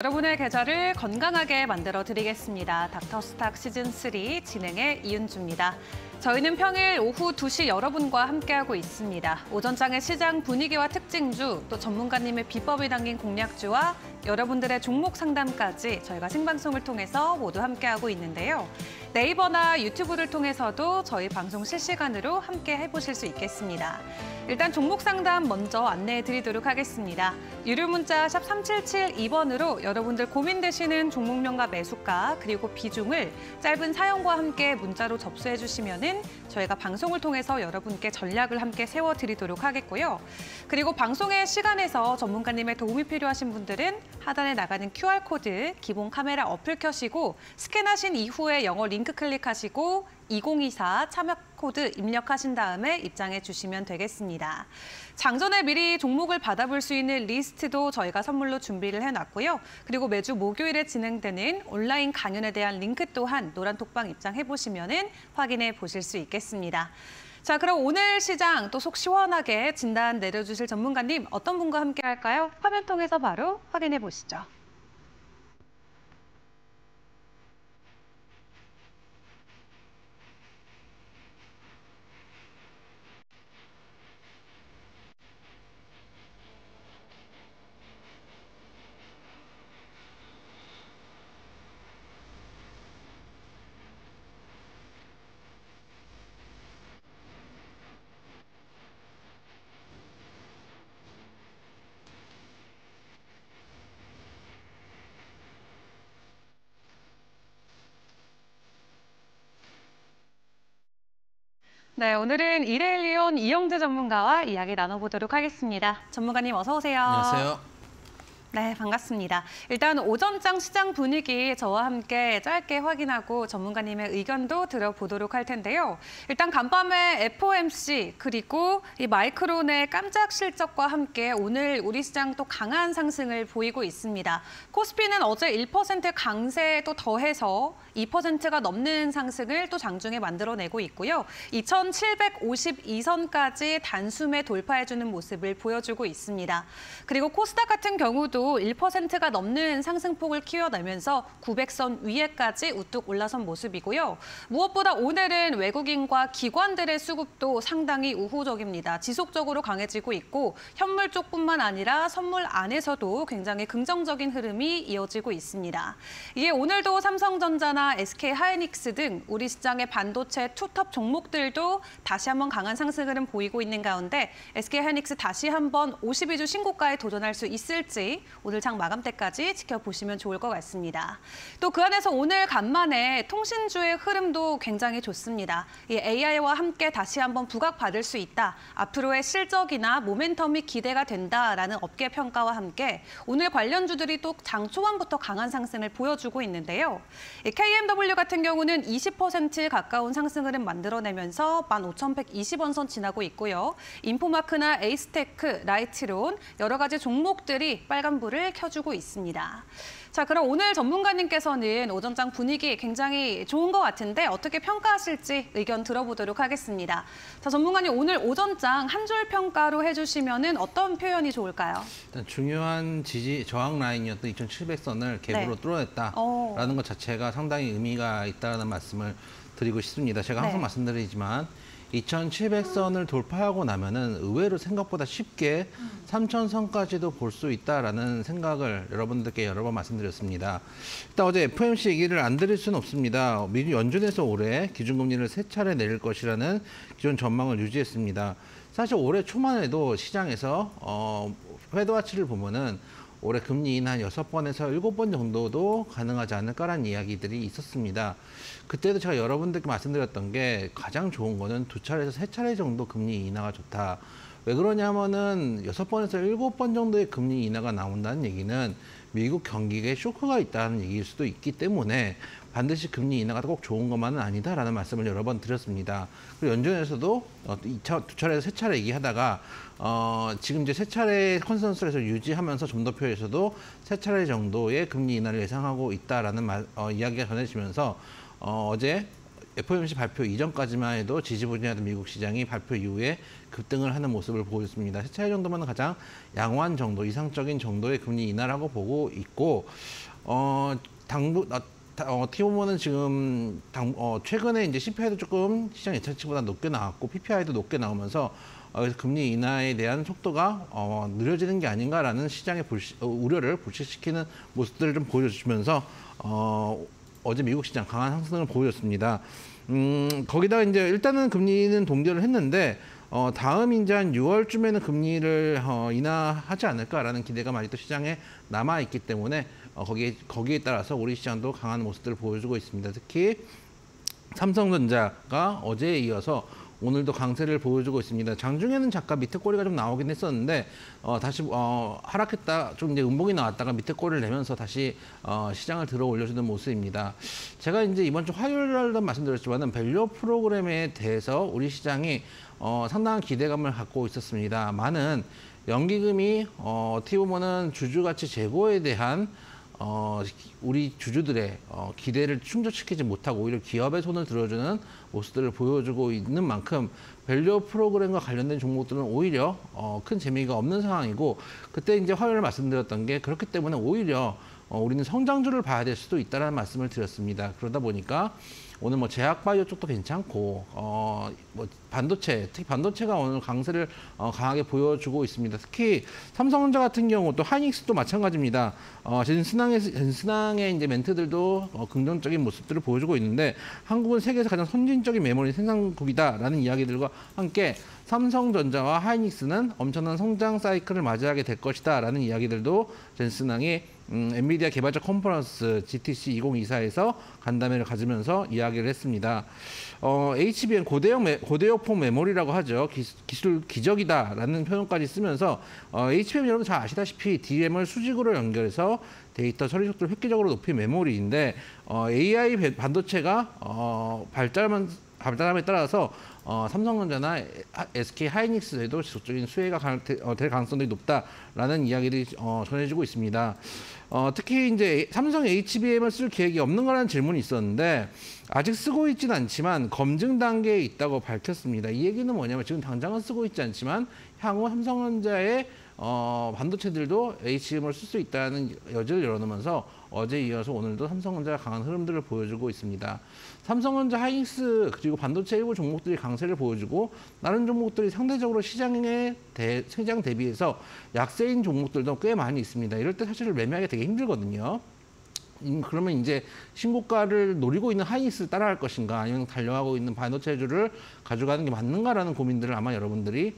여러분의 계절을 건강하게 만들어 드리겠습니다. 닥터스탁 시즌3 진행의 이은주입니다. 저희는 평일 오후 2시 여러분과 함께하고 있습니다. 오전장의 시장 분위기와 특징주, 또 전문가님의 비법이 담긴 공략주와 여러분들의 종목 상담까지 저희가 생방송을 통해서 모두 함께하고 있는데요. 네이버나 유튜브를 통해서도 저희 방송 실시간으로 함께 해보실 수 있겠습니다. 일단 종목 상담 먼저 안내해 드리도록 하겠습니다. 유료 문자 샵 3772번으로 여러분들 고민되시는 종목명과 매수가 그리고 비중을 짧은 사연과 함께 문자로 접수해 주시면 은 저희가 방송을 통해서 여러분께 전략을 함께 세워 드리도록 하겠고요. 그리고 방송의 시간에서 전문가님의 도움이 필요하신 분들은 하단에 나가는 QR코드 기본 카메라 어플 켜시고 스캔하신 이후에 영어 링크 클릭하시고 2024 참여 코드 입력하신 다음에 입장해 주시면 되겠습니다. 장전에 미리 종목을 받아볼 수 있는 리스트도 저희가 선물로 준비를 해놨고요. 그리고 매주 목요일에 진행되는 온라인 강연에 대한 링크 또한 노란톡방 입장해 보시면 확인해 보실 수 있겠습니다. 자, 그럼 오늘 시장 또 속 시원하게 진단 내려주실 전문가님 어떤 분과 함께 할까요? 화면 통해서 바로 확인해 보시죠. 네, 오늘은 이레일리온 이영재 전문가와 이야기 나눠보도록 하겠습니다. 전문가님 어서 오세요. 안녕하세요. 네, 반갑습니다. 일단 오전장 시장 분위기 저와 함께 짧게 확인하고 전문가님의 의견도 들어보도록 할 텐데요. 일단 간밤에 FOMC 그리고 이 마이크론의 깜짝 실적과 함께 오늘 우리 시장 또 강한 상승을 보이고 있습니다. 코스피는 어제 1% 강세에 또 더해서 2%가 넘는 상승을 또 장중에 만들어내고 있고요. 2,752선까지 단숨에 돌파해주는 모습을 보여주고 있습니다. 그리고 코스닥 같은 경우도 오늘도 1%가 넘는 상승폭을 키워내면서 900선 위에까지 우뚝 올라선 모습이고요. 무엇보다 오늘은 외국인과 기관들의 수급도 상당히 우호적입니다. 지속적으로 강해지고 있고 현물 쪽뿐만 아니라 선물 안에서도 굉장히 긍정적인 흐름이 이어지고 있습니다. 이에 오늘도 삼성전자나 SK하이닉스 등 우리 시장의 반도체 투톱 종목들도 다시 한번 강한 상승 흐름 보이고 있는 가운데 SK하이닉스 다시 한번 52주 신고가에 도전할 수 있을지 오늘 장 마감 때까지 지켜보시면 좋을 것 같습니다. 또 그 안에서 오늘 간만에 통신주의 흐름도 굉장히 좋습니다. 이 AI와 함께 다시 한번 부각받을 수 있다. 앞으로의 실적이나 모멘텀이 기대가 된다라는 업계 평가와 함께 오늘 관련주들이 또 장 초반부터 강한 상승을 보여주고 있는데요. KMW 같은 경우는 20% 가까운 상승 흐름 만들어내면서 15,120원 선 지나고 있고요. 인포마크나 에이스테크, 라이트론 여러 가지 종목들이 빨간 불을 켜주고 있습니다. 자, 그럼 오늘 전문가님께서는 오전장 분위기 굉장히 좋은 것 같은데 어떻게 평가하실지 의견 들어보도록 하겠습니다. 자, 전문가님 오늘 오전장 한 줄 평가로 해주시면 어떤 표현이 좋을까요? 일단 중요한 지지 저항 라인이었던 2,700선을 갭으로 네. 뚫어냈다라는 어. 것 자체가 상당히 의미가 있다는 말씀을 드리고 싶습니다. 제가 항상 네. 말씀드리지만 2,700선을 돌파하고 나면은 의외로 생각보다 쉽게 3,000선까지도 볼 수 있다라는 생각을 여러분들께 여러 번 말씀드렸습니다. 일단 어제 FOMC 얘기를 안 드릴 수는 없습니다. 미국 연준에서 올해 기준금리를 세 차례 내릴 것이라는 기존 전망을 유지했습니다. 사실 올해 초만 해도 시장에서 어, 회드와치를 보면은 올해 금리 인하 6번에서 7번 정도도 가능하지 않을까라는 이야기들이 있었습니다. 그때도 제가 여러분들께 말씀드렸던 게 가장 좋은 거는 두 차례에서 세 차례 정도 금리 인하가 좋다. 왜 그러냐면은 여섯 번에서 일곱 번 정도의 금리 인하가 나온다는 얘기는 미국 경기에 쇼크가 있다는 얘기일 수도 있기 때문에 반드시 금리 인하가 꼭 좋은 것만은 아니다라는 말씀을 여러 번 드렸습니다. 그리고 연준에서도 어, 두 차례에서 세 차례 얘기하다가 어, 지금 이제 세 차례 컨센서스에서 유지하면서 점도표에서도 세 차례 정도의 금리 인하를 예상하고 있다라는 말, 어, 이야기가 전해지면서 어, 어제 FOMC 발표 이전까지만 해도 지지부진하던 미국 시장이 발표 이후에 급등을 하는 모습을 보여줬습니다. 세차이 정도면 가장 양호한 정도, 이상적인 정도의 금리 인하라고 보고 있고 어, 당부 어, 어, 어떻게 보면은 지금 당, 어, 최근에 이제 CPI도 조금 시장 예측치보다 높게 나왔고 PPI도 높게 나오면서 어, 그래서 금리 인하에 대한 속도가 어, 느려지는 게 아닌가라는 시장의 불시, 어, 우려를 불식시키는 모습들을 좀 보여주면서 어, 어제 미국 시장 강한 상승을 보여줬습니다. 음, 거기다가 이제 일단은 금리는 동결을 했는데 어, 다음 이제 한 6월쯤에는 금리를 어, 인하하지 않을까라는 기대가 많이 또 시장에 남아 있기 때문에 어, 거기에 거기에 따라서 우리 시장도 강한 모습들을 보여주고 있습니다. 특히 삼성전자가 어제에 이어서 오늘도 강세를 보여주고 있습니다. 장중에는 잠깐 밑에 꼬리가 좀 나오긴 했었는데 어, 다시 어, 하락했다 좀 이제 음봉이 나왔다가 밑에 꼬리를 내면서 다시 어, 시장을 들어 올려주는 모습입니다. 제가 이제 이번 주 화요일 날도 말씀드렸지만은 value 프로그램에 대해서 우리 시장이 어, 상당한 기대감을 갖고 있었습니다. 많은 연기금이 어, 어떻게 보면은 주주가치 제고에 대한 어, 우리 주주들의 어, 기대를 충족시키지 못하고 오히려 기업의 손을 들어주는 모습들을 보여주고 있는 만큼 value 프로그램과 관련된 종목들은 오히려 어, 큰 재미가 없는 상황이고 그때 이제 화요일에 말씀드렸던 게 그렇기 때문에 오히려 어, 우리는 성장주를 봐야 될 수도 있다는 말씀을 드렸습니다. 그러다 보니까 오늘 뭐 제약바이오 쪽도 괜찮고 어, 뭐 반도체 특히 반도체가 오늘 강세를 어, 강하게 보여주고 있습니다. 특히 삼성전자 같은 경우 또 하이닉스도 마찬가지입니다. 어, 젠스낭의 젠스낭의 이제 멘트들도 어, 긍정적인 모습들을 보여주고 있는데 한국은 세계에서 가장 선진적인 메모리 생산국이다라는 이야기들과 함께 삼성전자와 하이닉스는 엄청난 성장 사이클을 맞이하게 될 것이다라는 이야기들도 젠슨 황이 음, 엔비디아 개발자 컨퍼런스 GTC 2024에서 간담회를 가지면서 이야기를 했습니다. 어, HBM 고대형 메, 고대역폭 메모리라고 하죠. 기, 술 기적이다라는 표현까지 쓰면서 어, HBM 여러분 잘 아시다시피 DRAM을 수직으로 연결해서 데이터 처리 속도를 획기적으로 높인 메모리인데 어, AI 반도체가 어, 발달만 발달함에 따라서 어, 삼성전자나 SK 하이닉스에도 지속적인 수혜가 가, 어, 될 가능성이 높다라는 이야기들이 어, 전해지고 있습니다. 어, 특히 이제 삼성 HBM을 쓸 계획이 없는 거라는 질문이 있었는데 아직 쓰고 있지는 않지만 검증 단계에 있다고 밝혔습니다. 이 얘기는 뭐냐면 지금 당장은 쓰고 있지 않지만 향후 삼성전자의 어, 반도체들도 HBM을 쓸 수 있다는 여지를 열어놓으면서 어제 이어서 오늘도 삼성전자가 강한 흐름들을 보여주고 있습니다. 삼성전자, 하이닉스 그리고 반도체 일부 종목들이 강세를 보여주고 다른 종목들이 상대적으로 시장의 대, 시장 대비해서 약세인 종목들도 꽤 많이 있습니다. 이럴 때 사실 매매하기 되게 힘들거든요. 음, 그러면 이제 신고가를 노리고 있는 하이닉스를 따라할 것인가 아니면 달려가고 있는 반도체주를 가져가는 게 맞는가라는 고민들을 아마 여러분들이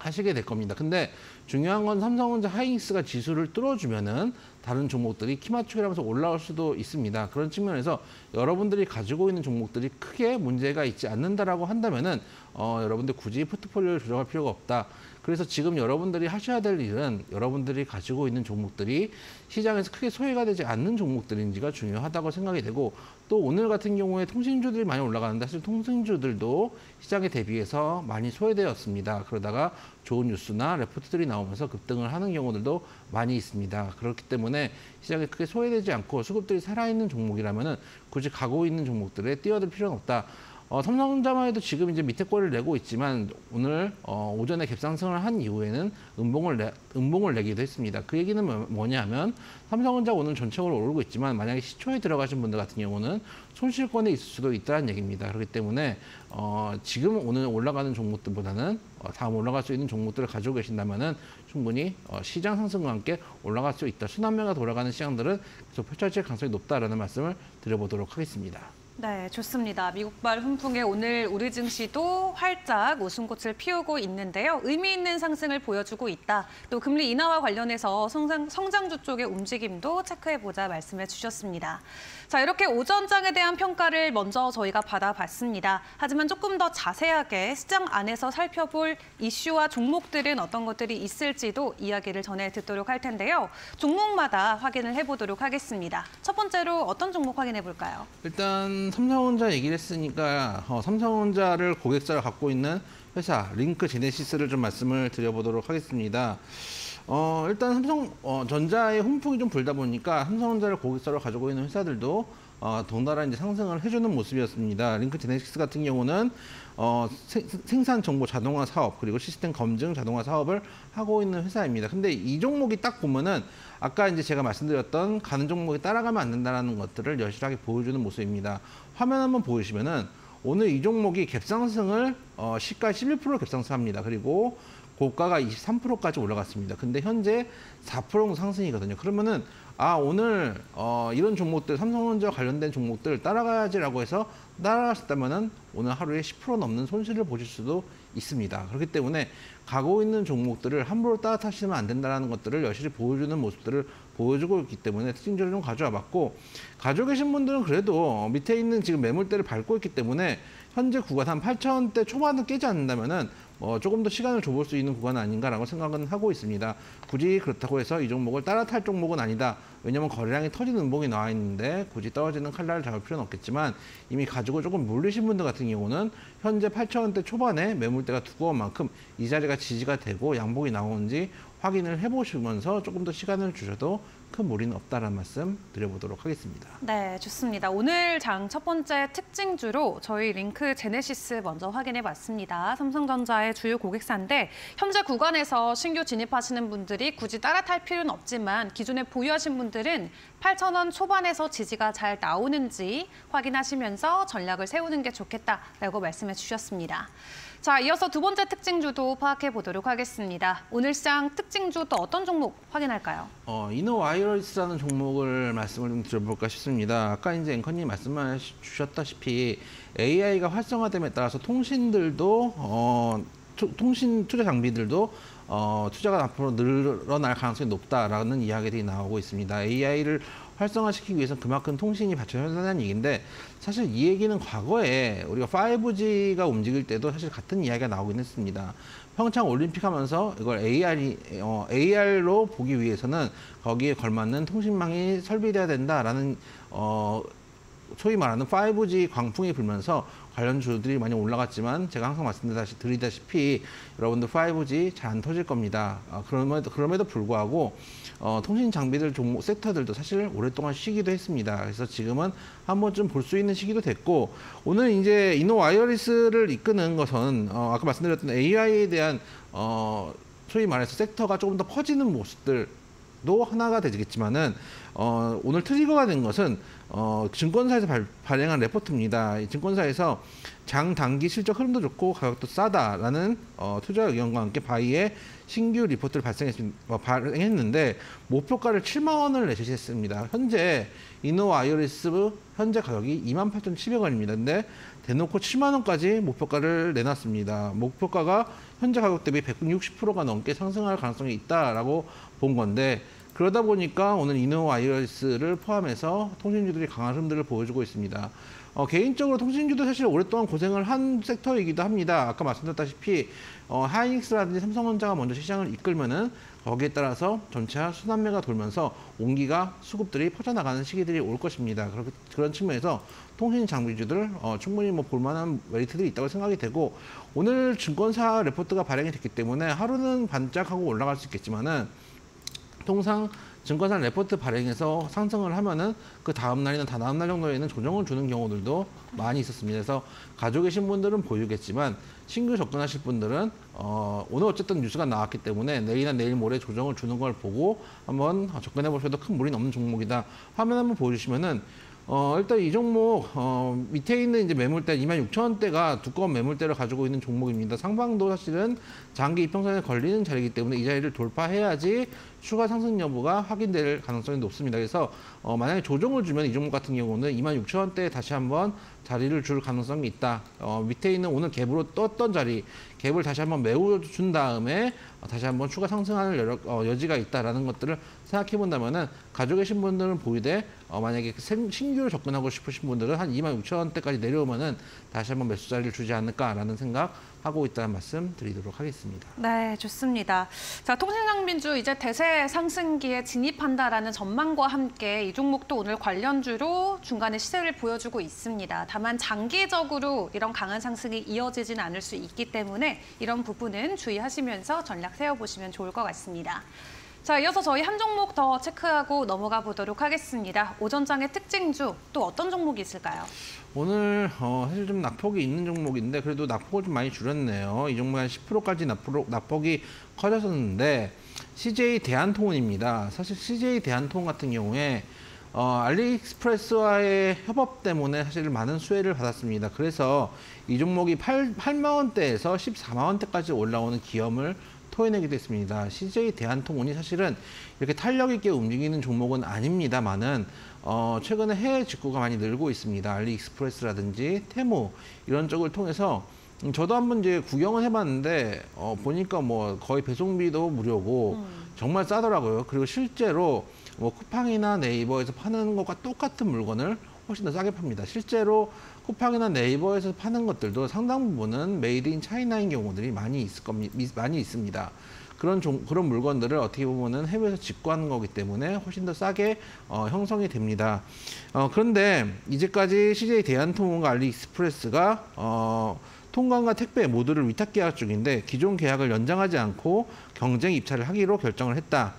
하시게 될 겁니다. 근데 중요한 건 삼성전자 하이닉스가 지수를 뚫어주면은 다른 종목들이 키 맞추기 하면서 올라올 수도 있습니다. 그런 측면에서 여러분들이 가지고 있는 종목들이 크게 문제가 있지 않는다라고 한다면은 어, 여러분들 굳이 포트폴리오를 조정할 필요가 없다. 그래서 지금 여러분들이 하셔야 될 일은 여러분들이 가지고 있는 종목들이 시장에서 크게 소외가 되지 않는 종목들인지가 중요하다고 생각이 되고 또 오늘 같은 경우에 통신주들이 많이 올라가는데 사실 통신주들도 시장에 대비해서 많이 소외되었습니다. 그러다가 좋은 뉴스나 레포트들이 나오면서 급등을 하는 경우들도 많이 있습니다. 그렇기 때문에 시장에 크게 소외되지 않고 수급들이 살아있는 종목이라면 굳이 가고 있는 종목들에 뛰어들 필요는 없다. 어, 삼성전자만 해도 지금 이제 밑에 꼬리를 내고 있지만 오늘 어, 오전에 갭상승을 한 이후에는 음봉을 내, 음봉을 내기도 했습니다. 그 얘기는 뭐, 뭐냐면 삼성전자 오늘 전체적으로 오르고 있지만 만약에 시초에 들어가신 분들 같은 경우는 손실권에 있을 수도 있다는 얘기입니다. 그렇기 때문에 어, 지금 오늘 올라가는 종목들보다는 어, 다음 올라갈 수 있는 종목들을 가지고 계신다면은 충분히 어, 시장 상승과 함께 올라갈 수 있다. 순환매가 돌아가는 시장들은 계속 펼쳐질 가능성이 높다라는 말씀을 드려보도록 하겠습니다. 네, 좋습니다. 미국발 훈풍에 오늘 우리 증시도 활짝 웃음꽃을 피우고 있는데요. 의미 있는 상승을 보여주고 있다. 또 금리 인하와 관련해서 성장, 성장주 쪽의 움직임도 체크해보자 말씀해 주셨습니다. 자, 이렇게 오전장에 대한 평가를 먼저 저희가 받아봤습니다. 하지만 조금 더 자세하게 시장 안에서 살펴볼 이슈와 종목들은 어떤 것들이 있을지도 이야기를 전해 듣도록 할 텐데요. 종목마다 확인을 해보도록 하겠습니다. 첫 번째로 어떤 종목 확인해 볼까요? 일단 삼성전자 얘기를 했으니까 어, 삼성전자를 고객사를 갖고 있는 회사 링크 제네시스를 좀 말씀을 드려보도록 하겠습니다. 어, 일단 삼성전자의 어, 훈풍이 좀 불다 보니까 삼성전자를 고객사로 가지고 있는 회사들도 어, 덩달아 이제 상승을 해주는 모습이었습니다. 링크 제네시스 같은 경우는 어, 세, 생산 정보 자동화 사업 그리고 시스템 검증 자동화 사업을 하고 있는 회사입니다. 근데 이 종목이 딱 보면은 아까 이제 제가 말씀드렸던 가는 종목이 따라가면 안 된다는 것들을 여실하게 보여주는 모습입니다. 화면 한번 보시면은 오늘 이 종목이 갭상승을 어, 시가 11% 갭상승합니다. 그리고 고가가 23%까지 올라갔습니다. 근데 현재 4% 상승이거든요. 그러면은 아 오늘 어, 이런 종목들 삼성전자 관련된 종목들 따라가야지라고 해서 따라갔다면은 오늘 하루에 10% 넘는 손실을 보실 수도 있습니다. 그렇기 때문에 가고 있는 종목들을 함부로 따라타시면 안 된다는 것들을 여실히 보여주는 모습들을 보여주고 있기 때문에 특징적으로 좀 가져와 봤고 가지고 계신 분들은 그래도 밑에 있는 지금 매물대를 밟고 있기 때문에 현재 구간 한 8천 원대 초반은 깨지 않는다면은 어, 조금 더 시간을 줘볼 수 있는 구간 아닌가라고 생각은 하고 있습니다. 굳이 그렇다고 해서 이 종목을 따라탈 종목은 아니다. 왜냐하면 거래량이 터지는 음봉이 나와 있는데 굳이 떨어지는 칼날을 잡을 필요는 없겠지만 이미 가지고 조금 물리신 분들 같은 경우는 현재 8천원대 초반에 매물대가 두꺼운 만큼 이 자리가 지지가 되고 양봉이 나오는지 확인을 해보시면서 조금 더 시간을 주셔도 큰 무리는 없다는 말씀 드려보도록 하겠습니다. 네, 좋습니다. 오늘 장 첫 번째 특징주로 저희 링크 제네시스 먼저 확인해 봤습니다. 삼성전자의 주요 고객사인데 현재 구간에서 신규 진입하시는 분들이 굳이 따라탈 필요는 없지만 기존에 보유하신 분들은 8,000원 초반에서 지지가 잘 나오는지 확인하시면서 전략을 세우는 게 좋겠다라고 말씀해 주셨습니다. 자, 이어서 두 번째 특징주도 파악해 보도록 하겠습니다. 오늘 시장 특징주 또 어떤 종목 확인할까요? 어, 이노 와이어리스라는 종목을 말씀을 좀 드려볼까 싶습니다. 아까 이제 앵커님 말씀해 주셨다시피 AI가 활성화됨에 따라서 통신들도 어, 투, 통신 투자 장비들도 어, 투자가 앞으로 늘어날 가능성이 높다라는 이야기들이 나오고 있습니다. AI를 활성화시키기 위해서 그만큼 통신이 받쳐진다는 얘기인데 사실 이 얘기는 과거에 우리가 5G가 움직일 때도 사실 같은 이야기가 나오긴 했습니다. 평창 올림픽 하면서 이걸 AR이, 어, AR로 보기 위해서는 거기에 걸맞는 통신망이 설비돼야 된다라는 어, 소위 말하는 5G 광풍이 불면서 관련 주들이 많이 올라갔지만 제가 항상 말씀드리다시피 여러분들 5G 잘 안 터질 겁니다. 어, 그럼에도, 그럼에도 불구하고 어, 통신 장비들 종목 섹터들도 사실 오랫동안 쉬기도 했습니다. 그래서 지금은 한 번쯤 볼 수 있는 시기도 됐고 오늘 이제 이노 와이어리스를 이끄는 것은 어, 아까 말씀드렸던 AI에 대한 어, 소위 말해서 섹터가 조금 더 퍼지는 모습들 도 하나가 되겠지만은 어, 오늘 트리거가 된 것은 어, 증권사에서 발, 발행한 레포트입니다. 이 증권사에서 장 단기 실적 흐름도 좋고 가격도 싸다라는 어, 투자 의견과 함께 buy의 신규 리포트를 발생했, 어, 발행했는데 목표가를 7만 원을 제시했습니다. 현재 이노와이어리스 현재 가격이 28,700원입니다. 근데 대놓고 7만 원까지 목표가를 내놨습니다. 목표가가 현재 가격 대비 160%가 넘게 상승할 가능성이 있다라고 본 건데 그러다 보니까 오늘 이노 와이어리스를 포함해서 통신주들이 강한 흐름들을 보여주고 있습니다. 어, 개인적으로 통신주도 사실 오랫동안 고생을 한 섹터이기도 합니다. 아까 말씀드렸다시피 어, 하이닉스라든지 삼성전자가 먼저 시장을 이끌면은 거기에 따라서 전체화 순환매가 돌면서 온기가 수급들이 퍼져나가는 시기들이 올 것입니다. 그런 측면에서 통신 장비주들 어, 충분히 뭐 볼만한 메리트들이 있다고 생각이 되고 오늘 증권사 레포트가 발행이 됐기 때문에 하루는 반짝하고 올라갈 수 있겠지만은 통상 증권사 레포트 발행해서 상승을 하면은 그 다음 날이나 다 다음 날 정도에는 조정을 주는 경우들도 많이 있었습니다. 그래서 가지고 계신 분들은 보유겠지만 신규 접근하실 분들은 어, 오늘 어쨌든 뉴스가 나왔기 때문에 내일이나 내일 모레 조정을 주는 걸 보고 한번 접근해 보셔도 큰 무리는 없는 종목이다. 화면 한번 보여주시면은 어, 일단 이 종목, 어, 밑에 있는 이제 매물대 26,000원대가 두꺼운 매물대를 가지고 있는 종목입니다. 상방도 사실은 장기 이평선에 걸리는 자리이기 때문에 이 자리를 돌파해야지 추가 상승 여부가 확인될 가능성이 높습니다. 그래서 어, 만약에 조정을 주면 이 종목 같은 경우는 26,000원대에 다시 한번 자리를 줄 가능성이 있다. 어, 밑에 있는 오늘 갭으로 떴던 자리, 갭을 다시 한번 메워준 다음에 어, 다시 한번 추가 상승하는 여력, 어, 여지가 있다라는 것들을 생각해 본다면은 가지고 계신 분들은 보이되 어, 만약에 그 신규로 접근하고 싶으신 분들은 한 26,000원대까지 내려오면은 다시 한번 매수 자리를 주지 않을까라는 생각 하고 있다는 말씀 드리도록 하겠습니다. 네, 좋습니다. 자, 통신장민주 이제 대세 상승기에 진입한다라는 전망과 함께 이 종목도 오늘 관련주로 중간에 시세를 보여주고 있습니다. 다만 장기적으로 이런 강한 상승이 이어지진 않을 수 있기 때문에 이런 부분은 주의하시면서 전략 세워보시면 좋을 것 같습니다. 자, 이어서 저희 한 종목 더 체크하고 넘어가 보도록 하겠습니다. 오전장의 특징주 또 어떤 종목이 있을까요? 오늘 어, 사실 좀 낙폭이 있는 종목인데 그래도 낙폭을 좀 많이 줄였네요. 이 종목이 한 10%까지 낙폭, 낙폭이 커졌었는데 CJ 대한통운입니다. 사실 CJ 대한통운 같은 경우에 어, 알리익스프레스와의 협업 때문에 사실 많은 수혜를 받았습니다. 그래서 이 종목이 8, 8만 원대에서 14만 원대까지 올라오는 기염을 토해내기도 했습니다. CJ 대한통운이 사실은 이렇게 탄력 있게 움직이는 종목은 아닙니다만은 어, 최근에 해외 직구가 많이 늘고 있습니다. 알리익스프레스라든지 테무 이런 쪽을 통해서 음, 저도 한번 이제 구경을 해봤는데 어, 보니까 뭐 거의 배송비도 무료고 음. 정말 싸더라고요. 그리고 실제로 뭐 쿠팡이나 네이버에서 파는 것과 똑같은 물건을 훨씬 더 싸게 팝니다. 실제로 쿠팡이나 네이버에서 파는 것들도 상당 부분은 made in China인 경우들이 많이 있을 겁니다. 많이 있습니다. 그런 종, 그런 물건들을 어떻게 보면은 해외에서 직구하는 거기 때문에 훨씬 더 싸게 어, 형성이 됩니다. 어, 그런데 이제까지 CJ 대한통운과 알리익스프레스가 어, 통관과 택배 모두를 위탁 계약 중인데 기존 계약을 연장하지 않고 경쟁 입찰을 하기로 결정을 했다.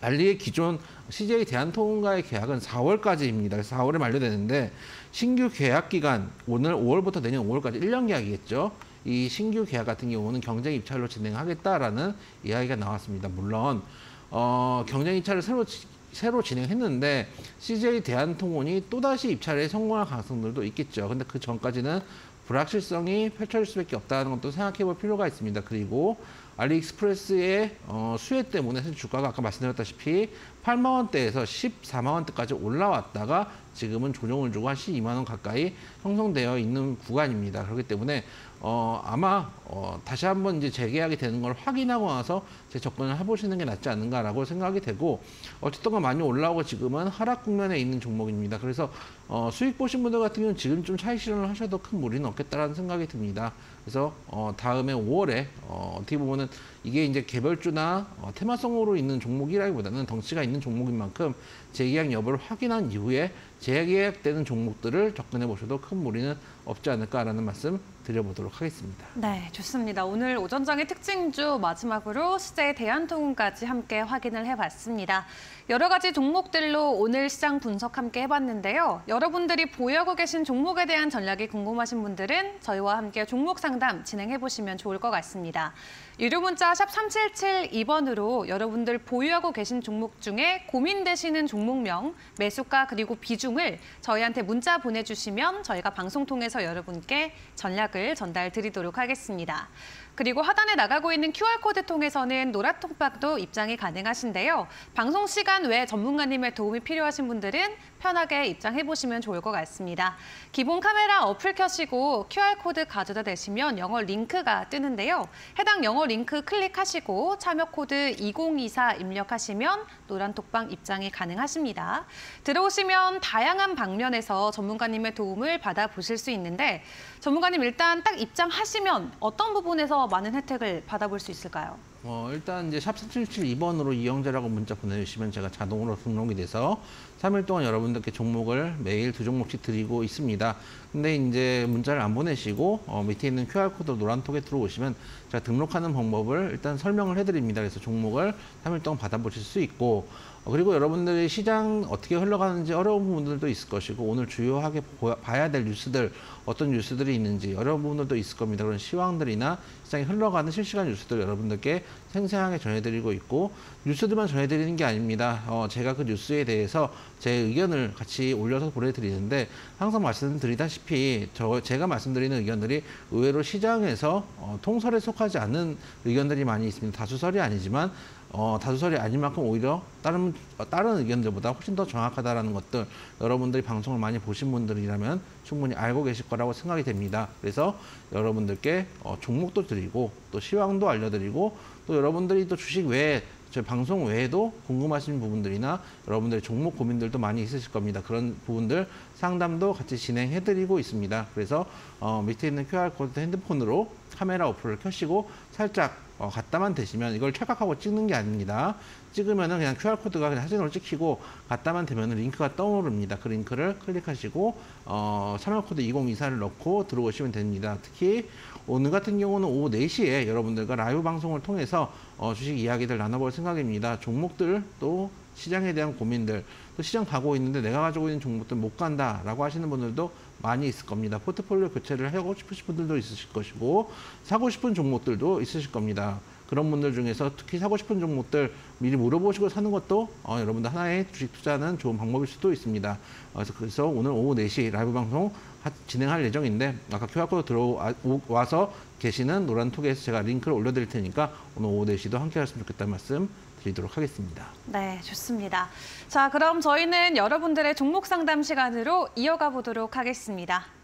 알리의 기존 CJ 대한통운과의 계약은 4월까지입니다. 그래서 4월에 만료되는데 신규 계약 기간 오늘 5월부터 내년 5월까지 1년 계약이겠죠. 이 신규 계약 같은 경우는 경쟁 입찰로 진행하겠다라는 이야기가 나왔습니다. 물론 어, 경쟁 입찰을 새로 새로 진행했는데 CJ 대한통운이 또다시 입찰에 성공할 가능성들도 있겠죠. 근데 그 전까지는 불확실성이 펼쳐질 수밖에 없다는 것도 생각해 볼 필요가 있습니다. 그리고 알리익스프레스의 어, 수혜 때문에 주가가 아까 말씀드렸다시피 8만 원대에서 14만 원대까지 올라왔다가 지금은 조정을 주고 한 12만 원 가까이 형성되어 있는 구간입니다. 그렇기 때문에 어, 아마 어, 다시 한번 이제 재계약이 되는 걸 확인하고 나서 재접근을 해보시는 게 낫지 않는가라고 생각이 되고 어쨌든 간 많이 올라오고 지금은 하락 국면에 있는 종목입니다. 그래서 어, 수익 보신 분들 같은 경우는 지금 좀 차익 실현을 하셔도 큰 무리는 없겠다라는 생각이 듭니다. 그래서 어, 다음에 5월에 어, 어떻게 보면은 이게 이제 개별주나 어, 테마성으로 있는 종목이라기보다는 덩치가 있는 종목인 만큼 재계약 여부를 확인한 이후에 재계약되는 종목들을 접근해 보셔도 큰 무리는 없지 않을까라는 말씀 드려보도록 하겠습니다. 네, 좋습니다. 오늘 오전장의 특징주 마지막으로 시제 대한통운까지 함께 확인을 해봤습니다. 여러 가지 종목들로 오늘 시장 분석 함께 해봤는데요. 여러분들이 보유하고 계신 종목에 대한 전략이 궁금하신 분들은 저희와 함께 종목 상담 진행해보시면 좋을 것 같습니다. 유료 문자 샵 3772번으로 여러분들 보유하고 계신 종목 중에 고민되시는 종목명, 매수가 그리고 비중을 저희한테 문자 보내주시면 저희가 방송 통해서 여러분께 전략을 전달 드리도록 하겠습니다. 그리고 하단에 나가고 있는 QR코드 통해서는 노란톡방도 입장이 가능하신데요. 방송 시간 외에 전문가님의 도움이 필요하신 분들은 편하게 입장해 보시면 좋을 것 같습니다. 기본 카메라 어플 켜시고 QR코드 가져다 대시면 영어 링크가 뜨는데요. 해당 영어 링크 클릭하시고 참여 코드 2024 입력하시면 노란톡방 입장이 가능하십니다. 들어오시면 다양한 방면에서 전문가님의 도움을 받아보실 수 있는데 전문가님 일단 딱 입장하시면 어떤 부분에서 많은 혜택을 받아볼 수 있을까요? 어, 일단 이제 샵 3772번으로 이영재라고 문자 보내주시면 제가 자동으로 등록이 돼서 3일 동안 여러분들께 종목을 매일 두 종목씩 드리고 있습니다. 근데 이제 문자를 안 보내시고 어, 밑에 있는 QR코드 노란톡에 들어오시면 제가 등록하는 방법을 일단 설명을 해드립니다. 그래서 종목을 3일 동안 받아보실 수 있고 어, 그리고 여러분들이 시장 어떻게 흘러가는지 어려운 부분들도 있을 것이고 오늘 주요하게 봐야 될 뉴스들 어떤 뉴스들이 있는지 어려운 부분들도 있을 겁니다. 그런 시황들이나 시장이 흘러가는 실시간 뉴스들 여러분들께 생생하게 전해드리고 있고 뉴스들만 전해드리는 게 아닙니다. 어, 제가 그 뉴스에 대해서 제 의견을 같이 올려서 보내드리는데 항상 말씀드리다시피 저 제가 말씀드리는 의견들이 의외로 시장에서 어, 통설에 속하지 않는 의견들이 많이 있습니다. 다수설이 아니지만 어, 다수설이 아닌 만큼 오히려 다른 다른 의견들보다 훨씬 더 정확하다라는 것들 여러분들이 방송을 많이 보신 분들이라면 충분히 알고 계실 거라고 생각이 됩니다. 그래서 여러분들께 어, 종목도 드리고 또 시황도 알려드리고 또 여러분들이 또 주식 외에 저희 방송 외에도 궁금하신 부분들이나 여러분들의 종목 고민들도 많이 있으실 겁니다. 그런 부분들 상담도 같이 진행해드리고 있습니다. 그래서 어, 밑에 있는 QR코드 핸드폰으로 카메라 어플을 켜시고 살짝 어, 갖다만 대시면 이걸 찰칵하고 찍는 게 아닙니다. 찍으면은 그냥 QR코드가 그냥 사진으로 찍히고 갖다만 되면 링크가 떠오릅니다. 그 링크를 클릭하시고 어, 참여코드 2024를 넣고 들어오시면 됩니다. 특히 오늘 같은 경우는 오후 4시에 여러분들과 라이브 방송을 통해서 어, 주식 이야기들 나눠볼 생각입니다. 종목들 또 시장에 대한 고민들 또 시장 가고 있는데 내가 가지고 있는 종목들 못 간다라고 하시는 분들도 많이 있을 겁니다. 포트폴리오 교체를 하고 싶으신 분들도 있으실 것이고 사고 싶은 종목들도 있으실 겁니다. 그런 분들 중에서 특히 사고 싶은 종목들 미리 물어보시고 사는 것도 어, 여러분들 하나의 주식 투자는 좋은 방법일 수도 있습니다. 어, 그래서, 그래서 오늘 오후 4시 라이브 방송 하, 진행할 예정인데 아까 QR코드 들어와서 계시는 노란 톡에서 제가 링크를 올려드릴 테니까 오늘 오후 4시도 함께 하셨으면 좋겠다는 말씀 드리도록 하겠습니다. 네, 좋습니다. 자, 그럼 저희는 여러분들의 종목 상담 시간으로 이어가 보도록 하겠습니다.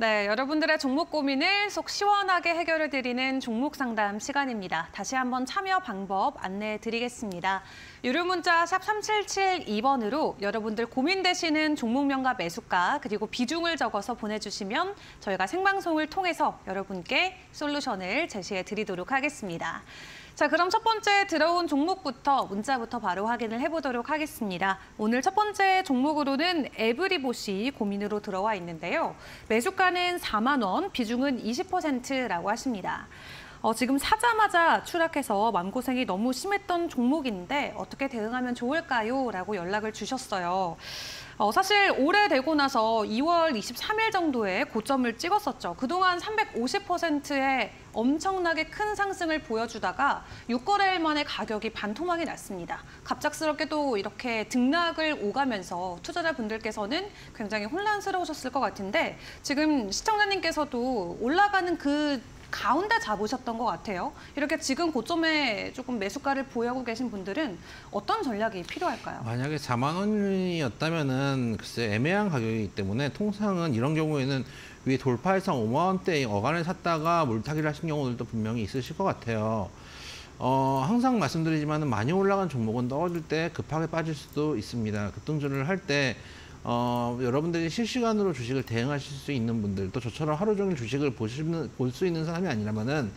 네, 여러분들의 종목 고민을 속 시원하게 해결해 드리는 종목 상담 시간입니다. 다시 한번 참여 방법 안내해 드리겠습니다. 유료 문자 샵 3772번으로 여러분들 고민되시는 종목명과 매수가 그리고 비중을 적어서 보내주시면 저희가 생방송을 통해서 여러분께 솔루션을 제시해 드리도록 하겠습니다. 자, 그럼 첫 번째 들어온 종목부터 문자부터 바로 확인을 해보도록 하겠습니다. 오늘 첫 번째 종목으로는 에브리봇이 고민으로 들어와 있는데요. 매수가는 4만 원, 비중은 20%라고 하십니다. 어, 지금 사자마자 추락해서 마음고생이 너무 심했던 종목인데 어떻게 대응하면 좋을까요? 라고 연락을 주셨어요. 어, 사실 올해 되고 나서 2월 23일 정도에 고점을 찍었었죠. 그동안 350%의 엄청나게 큰 상승을 보여주다가 6거래일 만에 가격이 반토막이 났습니다. 갑작스럽게도 이렇게 등락을 오가면서 투자자분들께서는 굉장히 혼란스러우셨을 것 같은데 지금 시청자님께서도 올라가는 그 가운데 잡으셨던 것 같아요. 이렇게 지금 고점에 조금 매수가를 보유하고 계신 분들은 어떤 전략이 필요할까요? 만약에 4만 원이었다면은 글쎄 애매한 가격이기 때문에 통상은 이런 경우에는 위에 돌파해서 5만 원대 어간을 샀다가 물타기를 하신 경우들도 분명히 있으실 것 같아요. 어, 항상 말씀드리지만 많이 올라간 종목은 떨어질 때 급하게 빠질 수도 있습니다. 급등주를 할때 어, 여러분들이 실시간으로 주식을 대응하실 수 있는 분들, 또 저처럼 하루 종일 주식을 보시는, 볼 수 있는 사람이 아니라면은,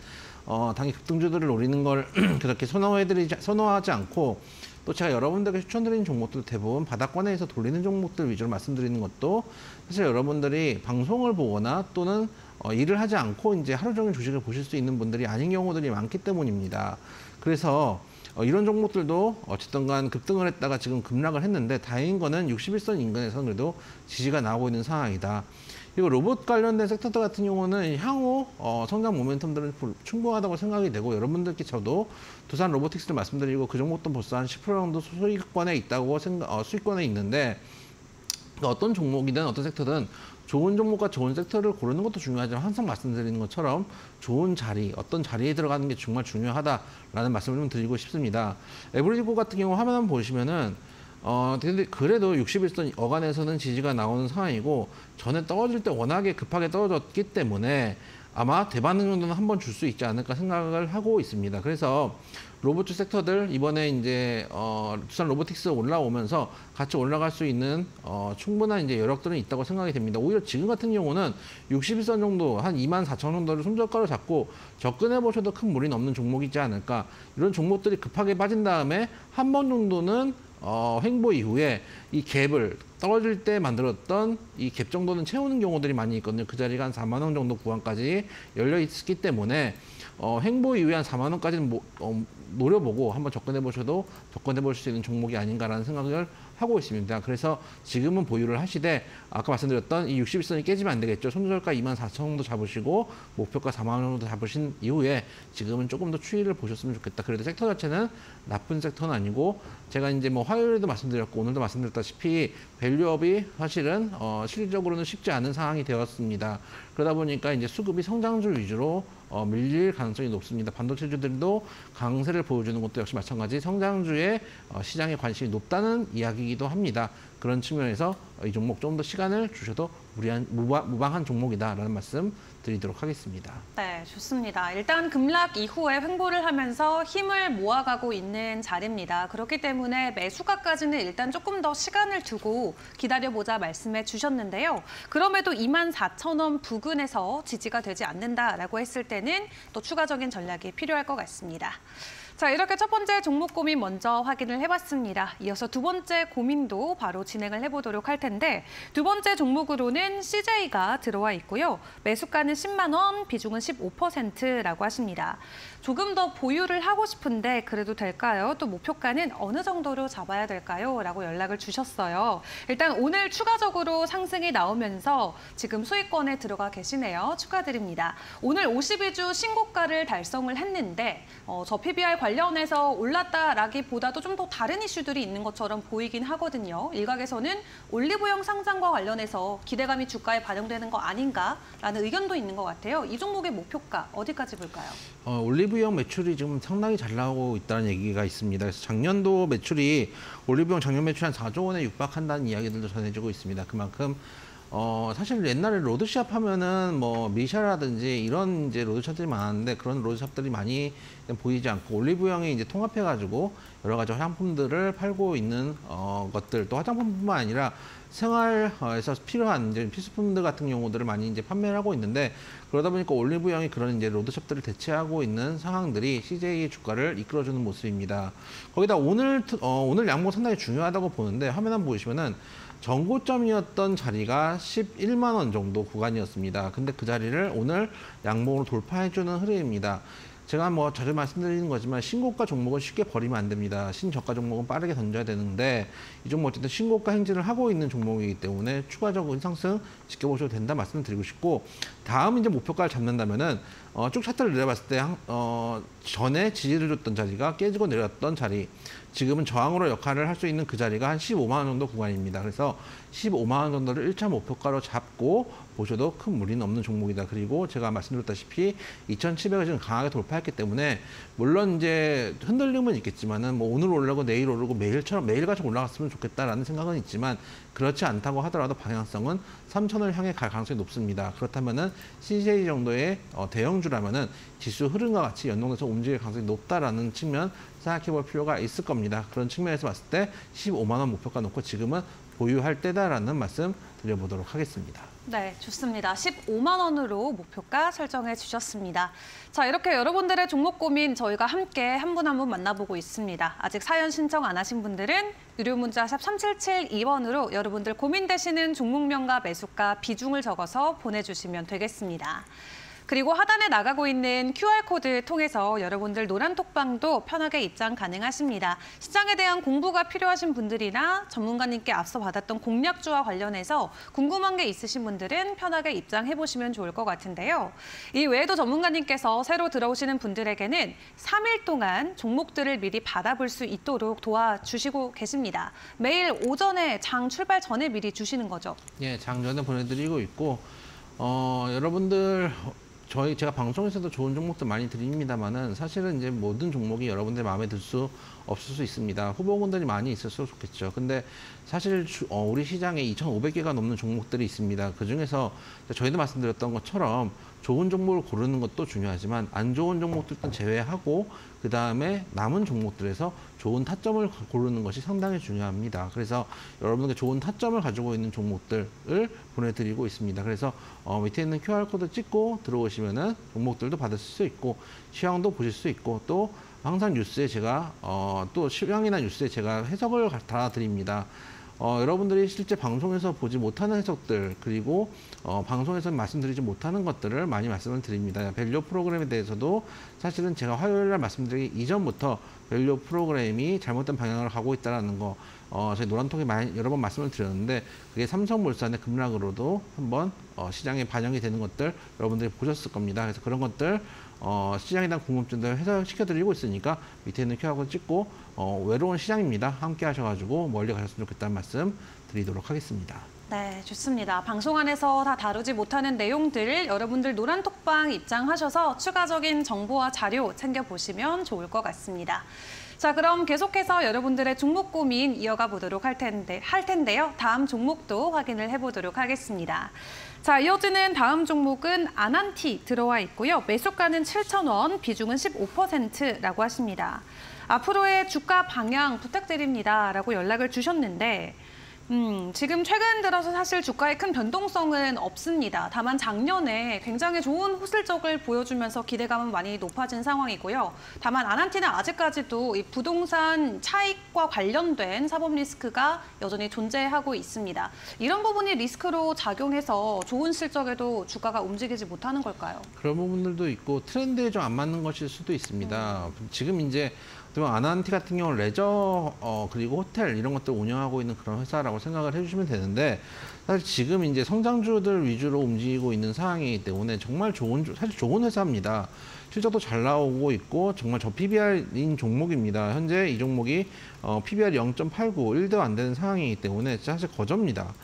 어, 당연히 급등주들을 노리는 걸 그렇게 선호해드리지, 선호하지 않고, 또 제가 여러분들에게 추천드리는 종목들 대부분 바닥권에서 돌리는 종목들 위주로 말씀드리는 것도 사실 여러분들이 방송을 보거나 또는 어, 일을 하지 않고 이제 하루 종일 주식을 보실 수 있는 분들이 아닌 경우들이 많기 때문입니다. 그래서 어, 이런 종목들도 어쨌든 간 급등을 했다가 지금 급락을 했는데 다행인 거는 61선 인근에서는 그래도 지지가 나오고 있는 상황이다. 그리고 로봇 관련된 섹터들 같은 경우는 향후 어, 성장 모멘텀들은 충분하다고 생각이 되고 여러분들께 저도 두산 로보틱스를 말씀드리고 그 종목도 벌써 한 10% 정도 수익권에 있다고 생각, 어, 수익권에 있는데 어떤 종목이든 어떤 섹터든 좋은 종목과 좋은 섹터를 고르는 것도 중요하지만 항상 말씀드리는 것처럼 좋은 자리, 어떤 자리에 들어가는 게 정말 중요하다라는 말씀을 좀 드리고 싶습니다. 에브리고 같은 경우 화면 한번 보시면은 어, 근데 그래도 61선 어간에서는 지지가 나오는 상황이고 전에 떨어질 때 워낙에 급하게 떨어졌기 때문에 아마 대반응 정도는 한 번 줄 수 있지 않을까 생각을 하고 있습니다. 그래서 로봇 섹터들 이번에 이제 어, 두산 로보틱스 올라오면서 같이 올라갈 수 있는 어, 충분한 이제 여력들은 있다고 생각이 됩니다. 오히려 지금 같은 경우는 61선 정도 한 2만 4천 정도를 손절가로 잡고 접근해 보셔도 큰 무리는 없는 종목이지 않을까. 이런 종목들이 급하게 빠진 다음에 한 번 정도는 어, 횡보 이후에 이 갭을 떨어질 때 만들었던 이 갭 정도는 채우는 경우들이 많이 있거든요. 그 자리가 한 4만 원 정도 구간까지 열려 있기 때문에 어, 횡보 이후에 한 4만 원까지는 뭐, 어, 노려보고 한번 접근해 보셔도 접근해 볼수 있는 종목이 아닌가라는 생각을 하고 있습니다. 그래서 지금은 보유를 하시되 아까 말씀드렸던 이 61선이 깨지면 안 되겠죠. 손절가 2만 4천 정도 잡으시고 목표가 4만 원 정도 잡으신 이후에 지금은 조금 더 추이를 보셨으면 좋겠다. 그래도 섹터 자체는 나쁜 섹터는 아니고 제가 이제 뭐 화요일에도 말씀드렸고 오늘도 말씀드렸다시피 밸류업이 사실은 어, 실질적으로는 쉽지 않은 상황이 되었습니다. 그러다 보니까 이제 수급이 성장주 위주로 어, 밀릴 가능성이 높습니다. 반도체주들도 강세를 보여주는 것도 역시 마찬가지 성장주의 어, 시장에 관심이 높다는 이야기이기도 합니다. 그런 측면에서 이 종목 좀 더 시간을 주셔도 무리한 무방, 무방 한 종목이다라는 말씀 드리도록 하겠습니다. 네, 좋습니다. 일단 급락 이후에 횡보를 하면서 힘을 모아가고 있는 자리입니다. 그렇기 때문에 매수가까지는 일단 조금 더 시간을 두고 기다려보자 말씀해 주셨는데요. 그럼에도 2만 4천 원 부근에서 지지가 되지 않는다라고 했을 때는 또 추가적인 전략이 필요할 것 같습니다. 자, 이렇게 첫 번째 종목 고민 먼저 확인을 해봤습니다. 이어서 두 번째 고민도 바로 진행을 해보도록 할 텐데 두 번째 종목으로는 CJ가 들어와 있고요. 매수가는 10만 원, 비중은 15%라고 하십니다. 조금 더 보유를 하고 싶은데 그래도 될까요? 또 목표가는 어느 정도로 잡아야 될까요? 라고 연락을 주셨어요. 일단 오늘 추가적으로 상승이 나오면서 지금 수익권에 들어가 계시네요. 축하드립니다. 오늘 52주 신고가를 달성을 했는데 어, 저 PBR 관련해서 올랐다라기보다도 좀 더 다른 이슈들이 있는 것처럼 보이긴 하거든요. 일각에서는 올리브영 상장과 관련해서 기대감이 주가에 반영되는 거 아닌가라는 의견도 있는 것 같아요. 이 종목의 목표가 어디까지 볼까요? 어, 올리브영 매출이 지금 상당히 잘 나오고 있다는 얘기가 있습니다. 그래서 작년도 매출이 올리브영 작년 매출 한 4조 원에 육박한다는 이야기들도 전해지고 있습니다. 그만큼 어, 사실 옛날에 로드샵 하면은 뭐 미샤라든지 이런 이제 로드샵들이 많았는데 그런 로드샵들이 많이 보이지 않고 올리브영이 이제 통합해가지고 여러 가지 화장품들을 팔고 있는 어, 것들 또 화장품뿐만 아니라 생활에서 필요한 이제 필수품들 같은 경우들을 많이 이제 판매를 하고 있는데 그러다 보니까 올리브영이 그런 이제 로드샵들을 대체하고 있는 상황들이 CJ 주가를 이끌어주는 모습입니다. 거기다 오늘 어, 오늘 양봉 상당히 중요하다고 보는데 화면 한번 보시면은 전고점이었던 자리가 11만 원 정도 구간이었습니다. 근데 그 자리를 오늘 양봉으로 돌파해주는 흐름입니다. 제가 뭐 자주 말씀드리는 거지만 신고가 종목은 쉽게 버리면 안 됩니다. 신저가 종목은 빠르게 던져야 되는데 이 종목 어쨌든 신고가 행진을 하고 있는 종목이기 때문에 추가적인 상승 지켜보셔도 된다 말씀드리고 싶고 다음 이제 목표가를 잡는다면은 어, 쭉 차트를 내려봤을 때 어, 전에 지지를 줬던 자리가 깨지고 내렸던 자리 지금은 저항으로 역할을 할 수 있는 그 자리가 한 15만 원 정도 구간입니다. 그래서 15만 원 정도를 1차 목표가로 잡고 보셔도 큰 무리는 없는 종목이다. 그리고 제가 말씀드렸다시피 2,700을 지금 강하게 돌파했기 때문에 물론 이제 흔들림은 있겠지만은 뭐 오늘 올라고 내일 오르고 매일처럼 매일같이 올라갔으면 좋겠다라는 생각은 있지만 그렇지 않다고 하더라도 방향성은 3천을 향해 갈 가능성이 높습니다. 그렇다면은 CJ 정도의 어, 대형주라면은 지수 흐름과 같이 연동돼서 움직일 가능성이 높다라는 측면 생각해 볼 필요가 있을 겁니다. 그런 측면에서 봤을 때 15만 원 목표가 놓고 지금은 보유할 때다라는 말씀 드려보도록 하겠습니다. 네, 좋습니다. 15만 원으로 목표가 설정해 주셨습니다. 자, 이렇게 여러분들의 종목 고민 저희가 함께 한 분 한 분 만나보고 있습니다. 아직 사연 신청 안 하신 분들은 유료 문자 샵 3772번으로 여러분들 고민되시는 종목명과 매수가 비중을 적어서 보내주시면 되겠습니다. 그리고 하단에 나가고 있는 QR코드 통해서 여러분들 노란톡방도 편하게 입장 가능하십니다. 시장에 대한 공부가 필요하신 분들이나 전문가님께 앞서 받았던 공략주와 관련해서 궁금한 게 있으신 분들은 편하게 입장해보시면 좋을 것 같은데요. 이 외에도 전문가님께서 새로 들어오시는 분들에게는 3일 동안 종목들을 미리 받아볼 수 있도록 도와주시고 계십니다. 매일 오전에 장 출발 전에 미리 주시는 거죠? 예, 장 전에 보내드리고 있고 어, 여러분들 저희 제가 방송에서도 좋은 종목들 많이 드립니다만은 사실은 이제 모든 종목이 여러분들 마음에 들 수 없을 수 있습니다. 후보군들이 많이 있었으면 좋겠죠. 근데 사실 주, 어, 우리 시장에 2,500개가 넘는 종목들이 있습니다. 그 중에서 저희도 말씀드렸던 것처럼 좋은 종목을 고르는 것도 중요하지만 안 좋은 종목들도 제외하고 그 다음에 남은 종목들에서 좋은 타점을 고르는 것이 상당히 중요합니다. 그래서 여러분께 좋은 타점을 가지고 있는 종목들을 보내드리고 있습니다. 그래서 어, 밑에 있는 QR코드 찍고 들어오시면은 종목들도 받을 수 있고 시황도 보실 수 있고 또 항상 뉴스에 제가 어, 또 시황이나 뉴스에 제가 해석을 달아드립니다. 어, 여러분들이 실제 방송에서 보지 못하는 해석들 그리고 어, 방송에서 말씀드리지 못하는 것들을 많이 말씀을 드립니다. value 프로그램에 대해서도 사실은 제가 화요일 날 말씀드리기 이전부터 value 프로그램이 잘못된 방향으로 가고 있다는 거 어, 저희 노란톡에 많이 여러 번 말씀을 드렸는데 그게 삼성물산의 급락으로도 한번 어, 시장에 반영이 되는 것들 여러분들이 보셨을 겁니다. 그래서 그런 것들 어, 시장에 대한 궁금증들 해소시켜드리고 있으니까 밑에 있는 큐아를 찍고 어, 외로운 시장입니다. 함께 하셔가지고 멀리 가셨으면 좋겠다는 말씀 드리도록 하겠습니다. 네, 좋습니다. 방송 안에서 다 다루지 못하는 내용들 여러분들 노란톡방 입장하셔서 추가적인 정보와 자료 챙겨보시면 좋을 것 같습니다. 자, 그럼 계속해서 여러분들의 종목 고민 이어가 보도록 할 텐데 할 텐데요. 다음 종목도 확인을 해 보도록 하겠습니다. 자, 이어지는 다음 종목은 아난티 들어와 있고요. 매수가는 7,000원, 비중은 15%라고 하십니다. 앞으로의 주가 방향 부탁드립니다 라고 연락을 주셨는데 음, 지금 최근 들어서 사실 주가의 큰 변동성은 없습니다. 다만 작년에 굉장히 좋은 호실적을 보여주면서 기대감은 많이 높아진 상황이고요. 다만 아난티는 아직까지도 이 부동산 차익과 관련된 사법 리스크가 여전히 존재하고 있습니다. 이런 부분이 리스크로 작용해서 좋은 실적에도 주가가 움직이지 못하는 걸까요? 그런 부분들도 있고 트렌드에 좀 안 맞는 것일 수도 있습니다. 음. 지금 이제 아나안티 같은 경우는 레저 어, 그리고 호텔 이런 것들 운영하고 있는 그런 회사라고 생각을 해주시면 되는데 사실 지금 이제 성장주들 위주로 움직이고 있는 상황이기 때문에 정말 좋은 사실 좋은 회사입니다. 실적도 잘 나오고 있고 정말 저 PBR인 종목입니다. 현재 이 종목이 어, PBR 0.89, 1도 안 되는 상황이기 때문에 사실 거저입니다.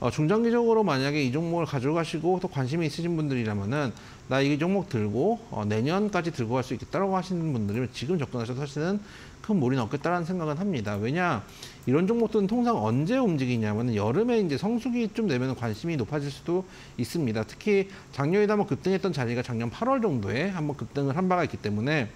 어, 중장기적으로 만약에 이 종목을 가져가시고 또 관심이 있으신 분들이라면은 나 이 종목 들고 어, 내년까지 들고 갈 수 있겠다라고 하시는 분들은 지금 접근하셔서 사실은 큰 무리는 없겠다라는 생각은 합니다. 왜냐 이런 종목들은 통상 언제 움직이냐면 여름에 이제 성수기 좀 되면 관심이 높아질 수도 있습니다. 특히 작년에도 한번 급등했던 자리가 작년 8월 정도에 한번 급등을 한 바가 있기 때문에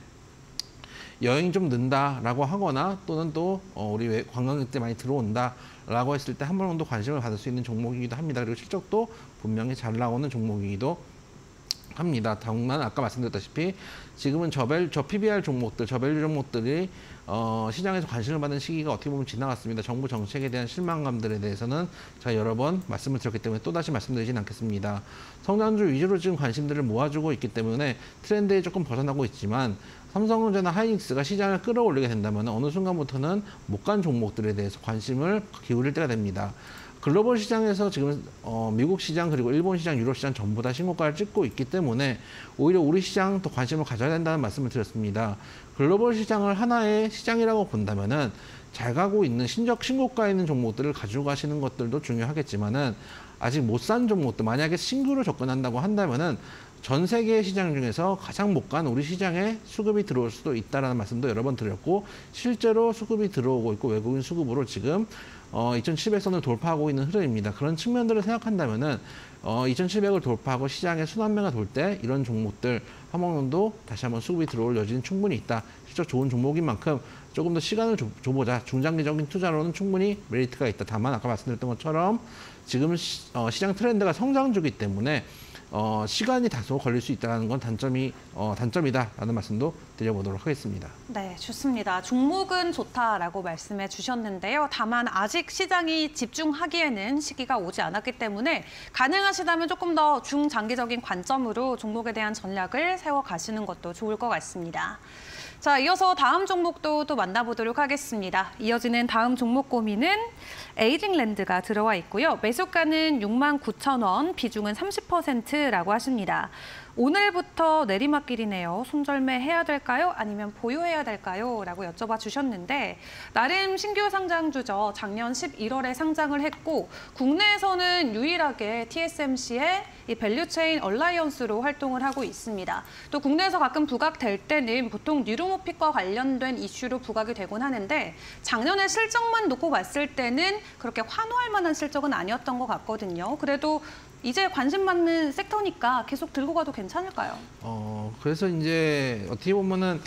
여행이 좀 는다라고 하거나 또는 또 어, 우리 관광객들 많이 들어온다라고 했을 때 한 번 정도 관심을 받을 수 있는 종목이기도 합니다. 그리고 실적도 분명히 잘 나오는 종목이기도 합니다. 다만 아까 말씀드렸다시피 지금은 저벨 저 PBR 종목들, 저밸류 종목들이 어, 시장에서 관심을 받는 시기가 어떻게 보면 지나갔습니다. 정부 정책에 대한 실망감들에 대해서는 제가 여러 번 말씀을 드렸기 때문에 또다시 말씀드리진 않겠습니다. 성장주 위주로 지금 관심들을 모아주고 있기 때문에 트렌드에 조금 벗어나고 있지만 삼성전자나 하이닉스가 시장을 끌어올리게 된다면 어느 순간부터는 못 간 종목들에 대해서 관심을 기울일 때가 됩니다. 글로벌 시장에서 지금 어, 미국 시장 그리고 일본 시장, 유럽 시장 전부 다 신고가를 찍고 있기 때문에 오히려 우리 시장 도 관심을 가져야 된다는 말씀을 드렸습니다. 글로벌 시장을 하나의 시장이라고 본다면은 잘 가고 있는 신적 신고가 있는 종목들을 가지고 가시는 것들도 중요하겠지만은 아직 못 산 종목들 만약에 신규로 접근한다고 한다면은 전 세계 시장 중에서 가장 못 간 우리 시장에 수급이 들어올 수도 있다라는 말씀도 여러 번 드렸고 실제로 수급이 들어오고 있고 외국인 수급으로 지금 어, 2,700선을 돌파하고 있는 흐름입니다. 그런 측면들을 생각한다면은 어, 2,700을 돌파하고 시장에 순환매가 돌 때 이런 종목들 한번도 다시 한번 수급이 들어올 여지는 충분히 있다. 실적 좋은 종목인 만큼 조금 더 시간을 줘, 줘보자. 중장기적인 투자로는 충분히 메리트가 있다. 다만 아까 말씀드렸던 것처럼 지금 시, 어, 시장 트렌드가 성장주기 때문에 어, 시간이 다소 걸릴 수 있다는 건 단점이 어, 단점이다라는 말씀도 드려보도록 하겠습니다. 네, 좋습니다. 종목은 좋다라고 말씀해 주셨는데요. 다만 아직 시장이 집중하기에는 시기가 오지 않았기 때문에 가능하시다면 조금 더 중장기적인 관점으로 종목에 대한 전략을 세워 가시는 것도 좋을 것 같습니다. 자, 이어서 다음 종목도 또 만나보도록 하겠습니다. 이어지는 다음 종목 고민은 에이징랜드가 들어와 있고요. 매수가는 6만 9천 원, 비중은 30%라고 하십니다. 오늘부터 내리막길이네요. 손절매 해야 될까요? 아니면 보유해야 될까요? 라고 여쭤봐 주셨는데 나름 신규 상장주죠. 작년 11월에 상장을 했고 국내에서는 유일하게 TSMC의 이 value chain alliance로 활동을 하고 있습니다. 또 국내에서 가끔 부각될 때는 보통 neuromorphic과 관련된 이슈로 부각이 되곤 하는데 작년에 실적만 놓고 봤을 때는 그렇게 환호할 만한 실적은 아니었던 것 같거든요. 그래도 이제 관심 받는 섹터니까 계속 들고 가도 괜찮을까요? 어, 그래서 이제 어떻게 보면은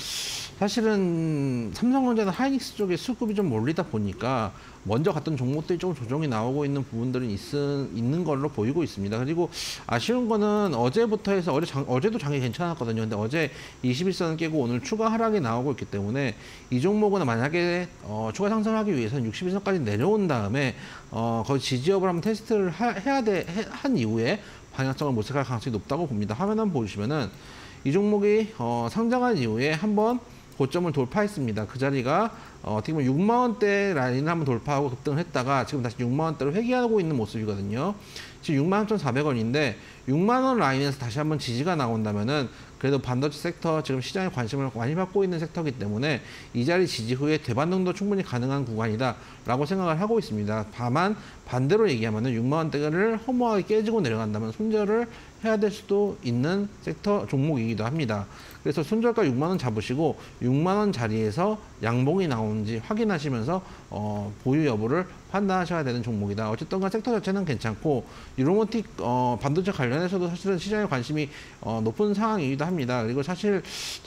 사실은 삼성전자나 하이닉스 쪽에 수급이 좀 몰리다 보니까 먼저 갔던 종목들이 조금 조정이 나오고 있는 부분들은 있, 있는 걸로 보이고 있습니다. 그리고 아쉬운 거는 어제부터 해서 어제 장, 어제도 장이 괜찮았거든요. 근데 어제 21선을 깨고 오늘 추가 하락이 나오고 있기 때문에 이 종목은 만약에 어, 추가 상승하기 위해서는 61선까지 내려온 다음에 어, 거기 지지업을 한번 테스트를 하, 해야 돼, 한 이후에 방향성을 모색할 가능성이 높다고 봅니다. 화면 한번 보시면은 이 종목이 어, 상장한 이후에 한번 고점을 돌파했습니다. 그 자리가 어, 떻게 보면 6만 원대 라인을 한번 돌파하고 급등을 했다가 지금 다시 6만 원대로 회귀하고 있는 모습이거든요. 지금 6만 3,400원인데 6만 원 라인에서 다시 한번 지지가 나온다면은 그래도 반도체 sek터 지금 시장에 관심을 많이 받고 있는 섹터이기 때문에 이 자리 지지 후에 대반등도 충분히 가능한 구간이다라고 생각을 하고 있습니다. 다만 반대로 얘기하면은 6만 원대를 허무하게 깨지고 내려간다면 손절을 해야 될 수도 있는 섹터 종목이기도 합니다. 그래서 손절가 6만 원 잡으시고 6만 원 자리에서 양봉이 나오는지 확인하시면서 어, 보유 여부를 판단하셔야 되는 종목이다. 어쨌든 간 섹터 자체는 괜찮고 유로모틱 어, 반도체 관련해서도 사실은 시장에 관심이 어, 높은 상황이기도 합니다. 그리고 사실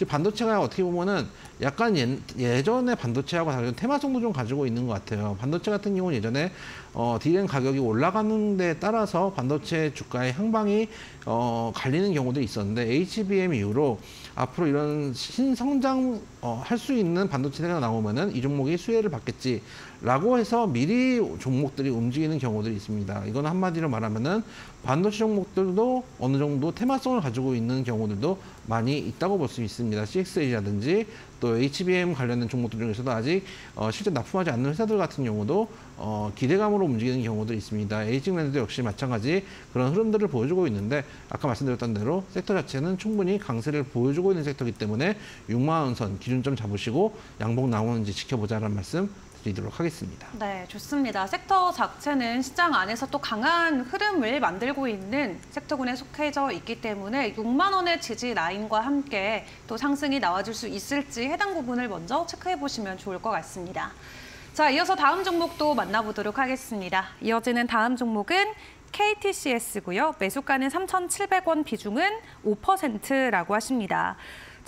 반도체가 어떻게 보면은 약간 예, 전에 반도체하고 다른 테마성도 좀 가지고 있는 것 같아요. 반도체 같은 경우는 예전에 어, 디램 가격이 올라가는 데 따라서 반도체 주가의 향방이 어, 갈리는 경우도 있었는데 HBM 이후로 앞으로 이런 신성장 어, 할 수 있는 반도체가 나오면은 이 종목이 수혜를 받겠지 라고 해서 미리 종목들이 움직이는 경우들이 있습니다. 이건 한마디로 말하면은 반도체 종목들도 어느 정도 테마성을 가지고 있는 경우들도 많이 있다고 볼 수 있습니다. CXA라든지 또 HBM 관련된 종목들 중에서도 아직 어, 실제 납품하지 않는 회사들 같은 경우도 어, 기대감으로 움직이는 경우도 있습니다. 에이징랜드도 역시 마찬가지 그런 흐름들을 보여주고 있는데 아까 말씀드렸던 대로 섹터 자체는 충분히 강세를 보여주고 있는 섹터이기 때문에 6만 원선 기준점 잡으시고 양봉 나오는지 지켜보자는 말씀 드리도록 하겠습니다. 네, 좋습니다. 섹터 자체는 시장 안에서 또 강한 흐름을 만들고 있는 섹터군에 속해져 있기 때문에 6만 원의 지지 라인과 함께 또 상승이 나와줄 수 있을지 해당 부분을 먼저 체크해 보시면 좋을 것 같습니다. 자, 이어서 다음 종목도 만나보도록 하겠습니다. 이어지는 다음 종목은 KTCS고요. 매수가는 3,700원, 비중은 5%라고 하십니다.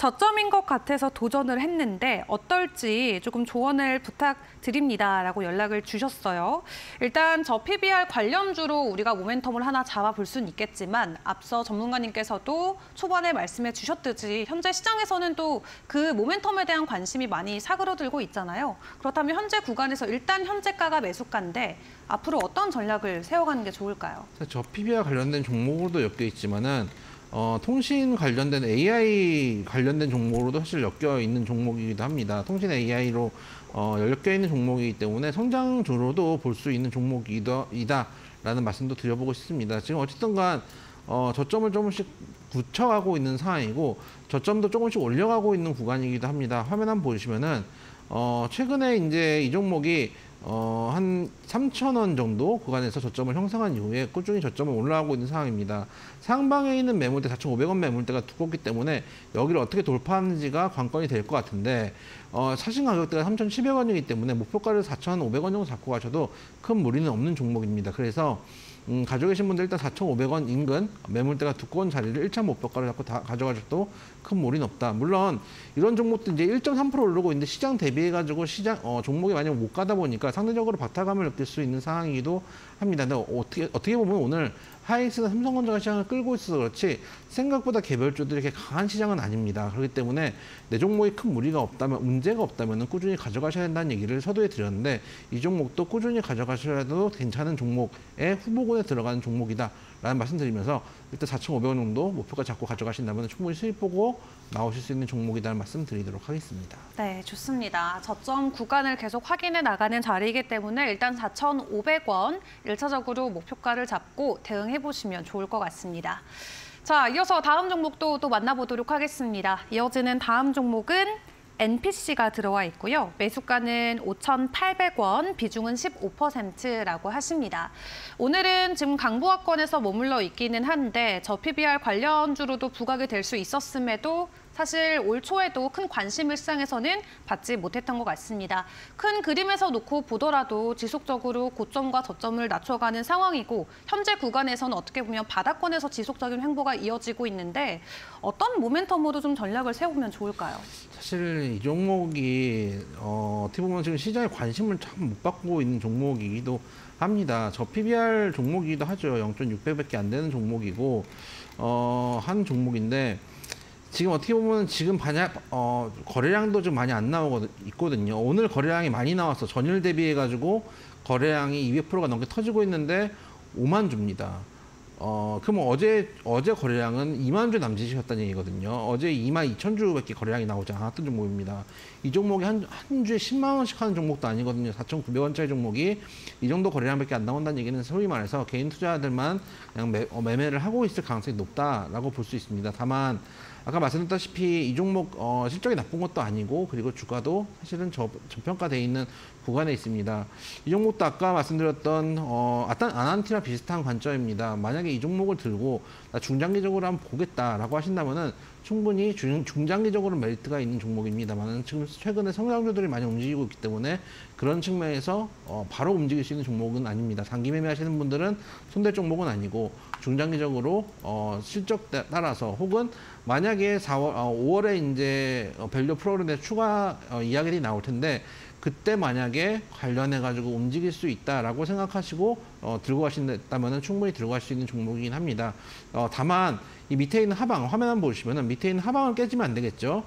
저점인 것 같아서 도전을 했는데 어떨지 조금 조언을 부탁드립니다라고 연락을 주셨어요. 일단 저 PBR 관련주로 우리가 모멘텀을 하나 잡아볼 수는 있겠지만 앞서 전문가님께서도 초반에 말씀해 주셨듯이 현재 시장에서는 또 그 모멘텀에 대한 관심이 많이 사그러들고 있잖아요. 그렇다면 현재 구간에서 일단 현재가가 매수가인데 앞으로 어떤 전략을 세워가는 게 좋을까요? 저 PBR 관련된 종목으로도 엮여 있지만은 어, 통신 관련된 AI 관련된 종목으로도 사실 엮여 있는 종목이기도 합니다. 통신 AI로 어, 엮여 있는 종목이기 때문에 성장주로도 볼 수 있는 종목이다라는 말씀도 드려보고 싶습니다. 지금 어쨌든 간 어, 저점을 조금씩 굳혀가고 있는 상황이고 저점도 조금씩 올려가고 있는 구간이기도 합니다. 화면 한번 보시면은 어, 최근에 이제 이 종목이 어, 한 3,000원 정도 구간에서 저점을 형성한 이후에 꾸준히 저점을 올라가고 있는 상황입니다. 상방에 있는 매물대 4,500원 매물대가 두껍기 때문에 여기를 어떻게 돌파하는지가 관건이 될 것 같은데 어, 사신 가격대가 3,700원이기 때문에 목표가를 4,500원 정도 잡고 가셔도 큰 무리는 없는 종목입니다. 그래서 음, 가지고 계신 분들 일단 4,500원 인근 매물대가 두꺼운 자리를 1차 목표가를 잡고 다 가져가셔도 큰 무리는 없다. 물론 이런 종목도 이제 1.3% 오르고 있는데 시장 대비해가지고 시장 어, 종목이 만약 못 가다 보니까 상대적으로 박탈감을 느낄 수 있는 상황이기도 합니다. 근데 어떻게 어떻게 보면 오늘 하이닉스나 삼성전자가 시장을 끌고 있어서 그렇지 생각보다 개별주들이 이렇게 강한 시장은 아닙니다. 그렇기 때문에 내 종목이 큰 무리가 없다면 문제가 없다면 꾸준히 가져가셔야 된다는 얘기를 서두에 드렸는데 이 종목도 꾸준히 가져가셔도 괜찮은 종목의 후보군에 들어가는 종목이다. 라는 말씀드리면서 일단 4,500원 정도 목표가 잡고 가져가신다면 충분히 수익 보고 나오실 수 있는 종목이라는 말씀 드리도록 하겠습니다. 네, 좋습니다. 저점 구간을 계속 확인해 나가는 자리이기 때문에 일단 4,500원 1차적으로 목표가를 잡고 대응해 보시면 좋을 것 같습니다. 자, 이어서 다음 종목도 또 만나보도록 하겠습니다. 이어지는 다음 종목은 NPC가 들어와 있고요. 매수가는 5,800원, 비중은 15%라고 하십니다. 오늘은 지금 강부학권에서 머물러 있기는 한데 저 PBR 관련주로도 부각이 될 수 있었음에도 사실 올 초에도 큰 관심을 시장에서는 받지 못했던 것 같습니다. 큰 그림에서 놓고 보더라도 지속적으로 고점과 저점을 낮춰가는 상황이고 현재 구간에서는 어떻게 보면 바닥권에서 지속적인 횡보가 이어지고 있는데 어떤 모멘텀으로 좀 전략을 세우면 좋을까요? 사실 이 종목이 어, 어떻게 보면 지금 시장에 관심을 참 못 받고 있는 종목이기도 합니다. 저 PBR 종목이기도 하죠. 0.6배밖에 안 되는 종목이고 어, 한 종목인데 지금 어떻게 보면 지금 반야 어, 거래량도 좀 많이 안 나오고 있거든요. 오늘 거래량이 많이 나왔어. 전일 대비해 가지고 거래량이 200%가 넘게 터지고 있는데 5만 주입니다. 어, 그럼 어제 어제 거래량은 2만 주 남짓이었다는 얘기거든요. 어제 2만 2천 주밖에 거래량이 나오지 않았던 종목입니다. 이 종목이 한, 한 주에 10만 원씩 하는 종목도 아니거든요. 4,900원짜리 종목이 이 정도 거래량밖에 안 나온다는 얘기는 소위 말해서 개인 투자자들만 그냥 매, 어, 매매를 하고 있을 가능성이 높다라고 볼 수 있습니다. 다만 아까 말씀드렸다시피 이 종목 어, 실적이 나쁜 것도 아니고 그리고 주가도 사실은 저, 저평가돼 있는 구간에 있습니다. 이 종목도 아까 말씀드렸던 어, 아탄 아난티랑 비슷한 관점입니다. 만약에 이 종목을 들고 나 중장기적으로 한번 보겠다라고 하신다면은 충분히 중, 중장기적으로 메리트가 있는 종목입니다만 지금 최근에 성장주들이 많이 움직이고 있기 때문에 그런 측면에서 어, 바로 움직일 수 있는 종목은 아닙니다. 단기 매매하시는 분들은 손댈 종목은 아니고 중장기적으로 어, 실적 따라서 혹은 만약에 4월, 어, 5월에 이제 어, value 프로그램에 추가 어, 이야기들이 나올 텐데 그때 만약에 관련해 가지고 움직일 수 있다라고 생각하시고 어, 들고 가신다면 충분히 들고 갈 수 있는 종목이긴 합니다. 어, 다만 이 밑에 있는 하방 화면 한번 보시면은 밑에 있는 하방을 깨지면 안 되겠죠.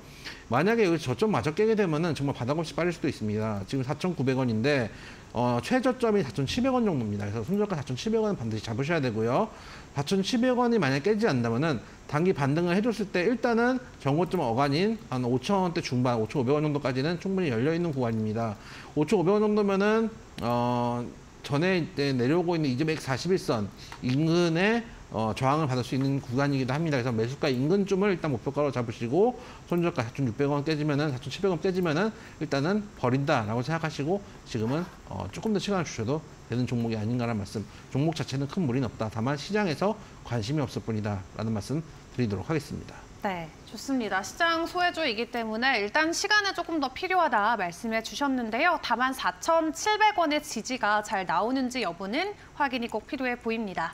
만약에 여기 저점 마저 깨게 되면은 정말 바닥 없이 빠질 수도 있습니다. 지금 4,900원인데 어, 최저점이 4,700원 정도입니다. 그래서 손절가 4,700원 반드시 잡으셔야 되고요. 4,700원이 만약 깨지지 않는다면은 단기 반등을 해줬을 때 일단은 정고점 어간인 한 5,000원대 중반, 5,500원 정도까지는 충분히 열려 있는 구간입니다. 5,500원 정도면은 어, 전에 내려오고 있는 2,141선 인근에 어, 저항을 받을 수 있는 구간이기도 합니다. 그래서 매수가 인근쯤을 일단 목표가로 잡으시고 손절가 4,600원 깨지면은 4,700원 깨지면은 일단은 버린다라고 생각하시고 지금은 어, 조금 더 시간을 주셔도 되는 종목이 아닌가라는 말씀. 종목 자체는 큰 무리는 없다. 다만 시장에서 관심이 없을 뿐이다라는 말씀 드리도록 하겠습니다. 네, 좋습니다. 시장 소외주이기 때문에 일단 시간은 조금 더 필요하다 말씀해 주셨는데요. 다만 4,700원의 지지가 잘 나오는지 여부는 확인이 꼭 필요해 보입니다.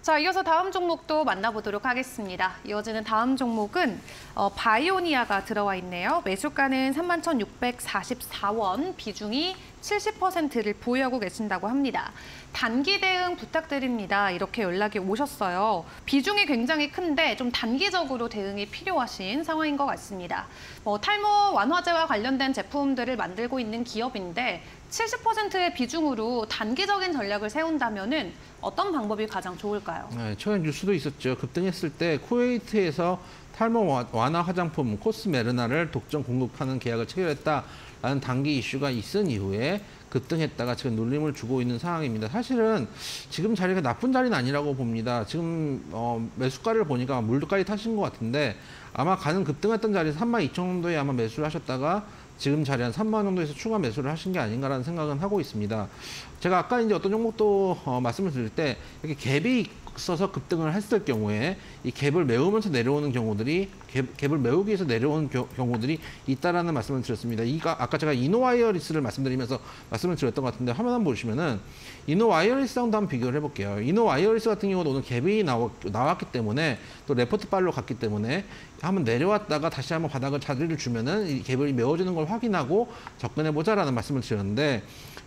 자, 이어서 다음 종목도 만나보도록 하겠습니다. 이어지는 다음 종목은 어, 바이오니아가 들어와 있네요. 매수가는 31,644원, 비중이 70%를 보유하고 계신다고 합니다. 단기 대응 부탁드립니다. 이렇게 연락이 오셨어요. 비중이 굉장히 큰데 좀 단기적으로 대응이 필요하신 상황인 것 같습니다. 뭐 탈모 완화제와 관련된 제품들을 만들고 있는 기업인데 70%의 비중으로 단기적인 전략을 세운다면은 어떤 방법이 가장 좋을까요? 네, 최근 뉴스도 있었죠. 급등했을 때 쿠웨이트에서 탈모 완화 화장품 코스메르나를 독점 공급하는 계약을 체결했다라는 단기 이슈가 있은 이후에 급등했다가 지금 눌림을 주고 있는 상황입니다. 사실은 지금 자리가 나쁜 자리는 아니라고 봅니다. 지금 어, 매수가를 보니까 물도까지 타신 것 같은데 아마 가는 급등했던 자리 3만 2천 정도에 아마 매수를 하셨다가 지금 자리 한 3만 원 정도에서 추가 매수를 하신 게 아닌가라는 생각은 하고 있습니다. 제가 아까 이제 어떤 종목도 어, 말씀을 드릴 때 이렇게 갭이 있어서 급등을 했을 경우에 이 갭을 메우면서 내려오는 경우들이 갭, 갭을 메우기 위해서 내려오는 겨, 경우들이 있다라는 말씀을 드렸습니다. 이가 아까 제가 이노와이어리스를 말씀드리면서 말씀을 드렸던 것 같은데 화면 한번 보시면은 이노와이어리스랑도 한번 비교를 해볼게요. 이노와이어리스 같은 경우도 오늘 갭이 나왔, 나왔기 때문에 또 레포트 발로 갔기 때문에 한번 내려왔다가 다시 한번 바닥을 자리를 주면은 이 갭을 메워주는 걸 확인하고 접근해 보자라는 말씀을 드렸는데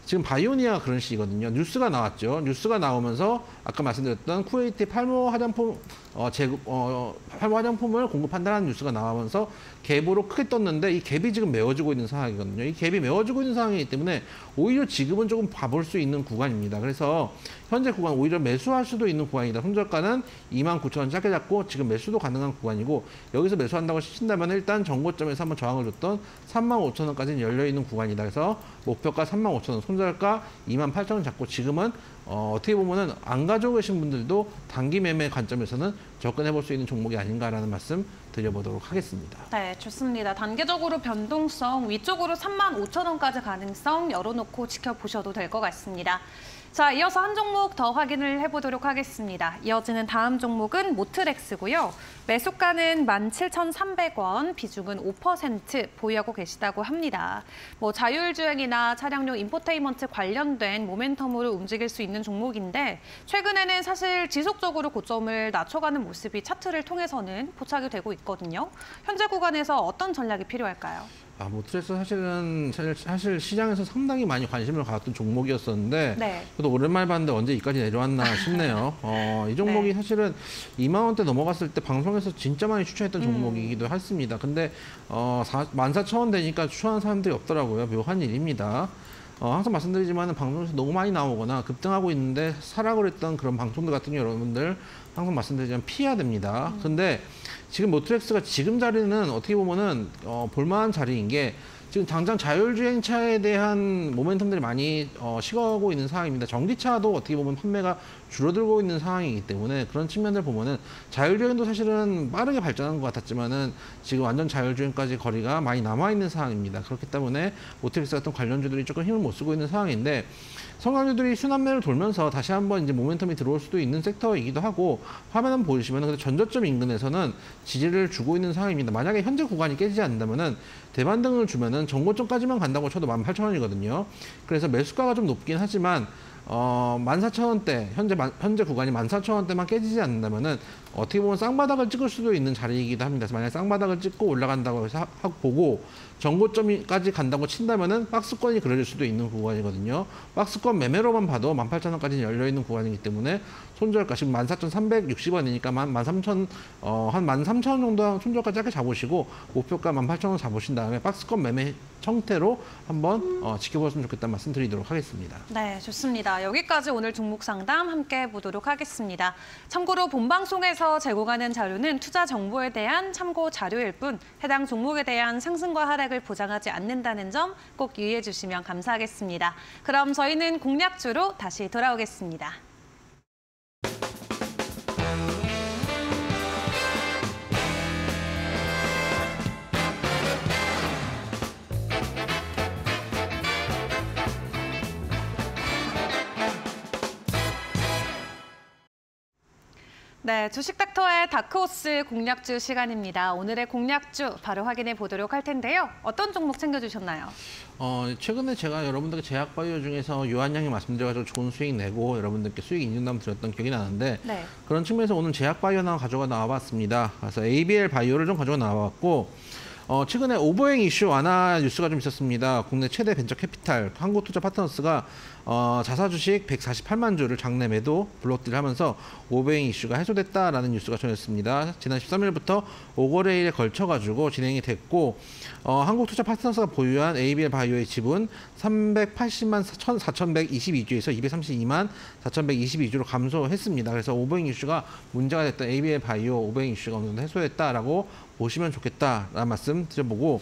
지금 바이오니아 그런 식이거든요. 뉴스가 나왔죠. 뉴스가 나오면서 아까 말씀드렸던 쿠웨이트 팔모 화장품 어, 제, 어, 팔모 화장품을 공급한다는 뉴스가 나오면서 갭으로 크게 떴는데 이 갭이 지금 메워지고 있는 상황이거든요. 이 갭이 메워지고 있는 상황이기 때문에 오히려 지금은 조금 봐볼 수 있는 구간입니다. 그래서 현재 구간 오히려 매수할 수도 있는 구간이다. 손절가는 29,000원 짧게 잡고 지금 매수도 가능한 구간이고 여기서 매수한다고 치신다면 일단 정고점에서 한번 저항을 줬던 35,000원까지는 열려 있는 구간이다. 그래서 목표가 35,000원, 손절가 28,000원 잡고 지금은 어, 어떻게 보면은 안 가지고 계신 분들도 단기 매매 관점에서는 접근해 볼 수 있는 종목이 아닌가라는 말씀 드려보도록 하겠습니다. 네, 좋습니다. 단계적으로 변동성 위쪽으로 3만 5천 원까지 가능성 열어놓고 지켜보셔도 될 것 같습니다. 자, 이어서 한 종목 더 확인을 해보도록 하겠습니다. 이어지는 다음 종목은 모트렉스고요. 매수가는 17,300원, 비중은 5% 보유하고 계시다고 합니다. 뭐 자율주행이나 차량용 인포테인먼트 관련된 모멘텀으로 움직일 수 있는 종목인데 최근에는 사실 지속적으로 고점을 낮춰가는 모습이 차트를 통해서는 포착이 되고 있거든요. 현재 구간에서 어떤 전략이 필요할까요? 아, 모트레스 사실은 사실, 사실 시장에서 상당히 많이 관심을 가졌던 종목이었었는데 네. 그래도 오랜만에 봤는데 언제 이까지 내려왔나 싶네요. 어, 이 종목이 네. 사실은 2만 원대 넘어갔을 때 방송에서 진짜 많이 추천했던 음. 종목이기도 했습니다. 근데 어, 14,000원 되니까 추천하는 사람들이 없더라고요. 묘한 일입니다. 어, 항상 말씀드리지만 방송에서 너무 많이 나오거나 급등하고 있는데 사락을 했던 그런 방송들 같은 경우 여러분들 항상 말씀드리지만 피해야 됩니다. 음. 근데 지금 모트렉스가 지금 자리는 어떻게 보면은 어, 볼만한 자리인 게 지금 당장 자율주행차에 대한 모멘텀들이 많이 어, 식어가고 있는 상황입니다. 전기차도 어떻게 보면 판매가 줄어들고 있는 상황이기 때문에 그런 측면을 보면은 자율주행도 사실은 빠르게 발전한 것 같았지만은 지금 완전 자율주행까지 거리가 많이 남아 있는 상황입니다. 그렇기 때문에 오트릭스 같은 관련주들이 조금 힘을 못 쓰고 있는 상황인데 성장주들이 순환매를 돌면서 다시 한번 이제 모멘텀이 들어올 수도 있는 섹터이기도 하고 화면 한번 보시면 전저점 인근에서는 지지를 주고 있는 상황입니다. 만약에 현재 구간이 깨지지 않는다면은 대반등을 주면은 정고점까지만 간다고 쳐도 18,000원이거든요. 그래서 매수가가 좀 높긴 하지만 어, 14,000원대, 현재, 현재 구간이 14,000원대만 깨지지 않는다면은 어떻게 보면 쌍바닥을 찍을 수도 있는 자리이기도 합니다. 그래서 만약 쌍바닥을 찍고 올라간다고 해서 하고 보고 전고점까지 간다고 친다면은 박스권이 그려질 수도 있는 구간이거든요. 박스권 매매로만 봐도 18,000원까지 열려 있는 구간이기 때문에 손절가 지금 14,360원이니까 13,000, 어, 한 13,000원 정도 손절가 짧게 잡으시고 목표가 18,000원 잡으신 다음에 박스권 매매 형태로 한번 어, 지켜보셨으면 좋겠다는 말씀 드리도록 하겠습니다. 네, 좋습니다. 여기까지 오늘 종목 상담 함께 보도록 하겠습니다. 참고로 본 방송에서 제공하는 자료는 투자 정보에 대한 참고 자료일 뿐 해당 종목에 대한 상승과 하락을 보장하지 않는다는 점 꼭 유의해 주시면 감사하겠습니다. 그럼 저희는 공략주로 다시 돌아오겠습니다. 네, 주식 닥터의 다크호스 공략주 시간입니다. 오늘의 공략주 바로 확인해 보도록 할 텐데요. 어떤 종목 챙겨주셨나요? 어, 최근에 제가 여러분들께 제약바이오 중에서 유한양행 말씀드려가지고 좋은 수익 내고 여러분들께 수익 인증담 드렸던 기억이 나는데 네. 그런 측면에서 오늘 제약바이오 하나 가져가 나와봤습니다. 그래서 에이비엘바이오를 좀 가져가 나와봤고 어, 최근에 overhang 이슈 완화 뉴스가 좀 있었습니다. 국내 최대 벤처 캐피탈 한국투자 파트너스가 어, 자사 주식 148만 주를 장내 매도 블록딜 하면서 오버행 이슈가 해소됐다라는 뉴스가 전했습니다. 지난 13일부터 5거래일에 걸쳐 가지고 진행이 됐고 어, 한국투자 파트너스가 보유한 ABL 바이오의 지분 380만 4,122주에서 232만 4,122주로 감소했습니다. 그래서 오버행 이슈가 문제가 됐던 ABL 바이오 오버행 이슈가 어느 정도 해소됐다라고 보시면 좋겠다라는 말씀 드려보고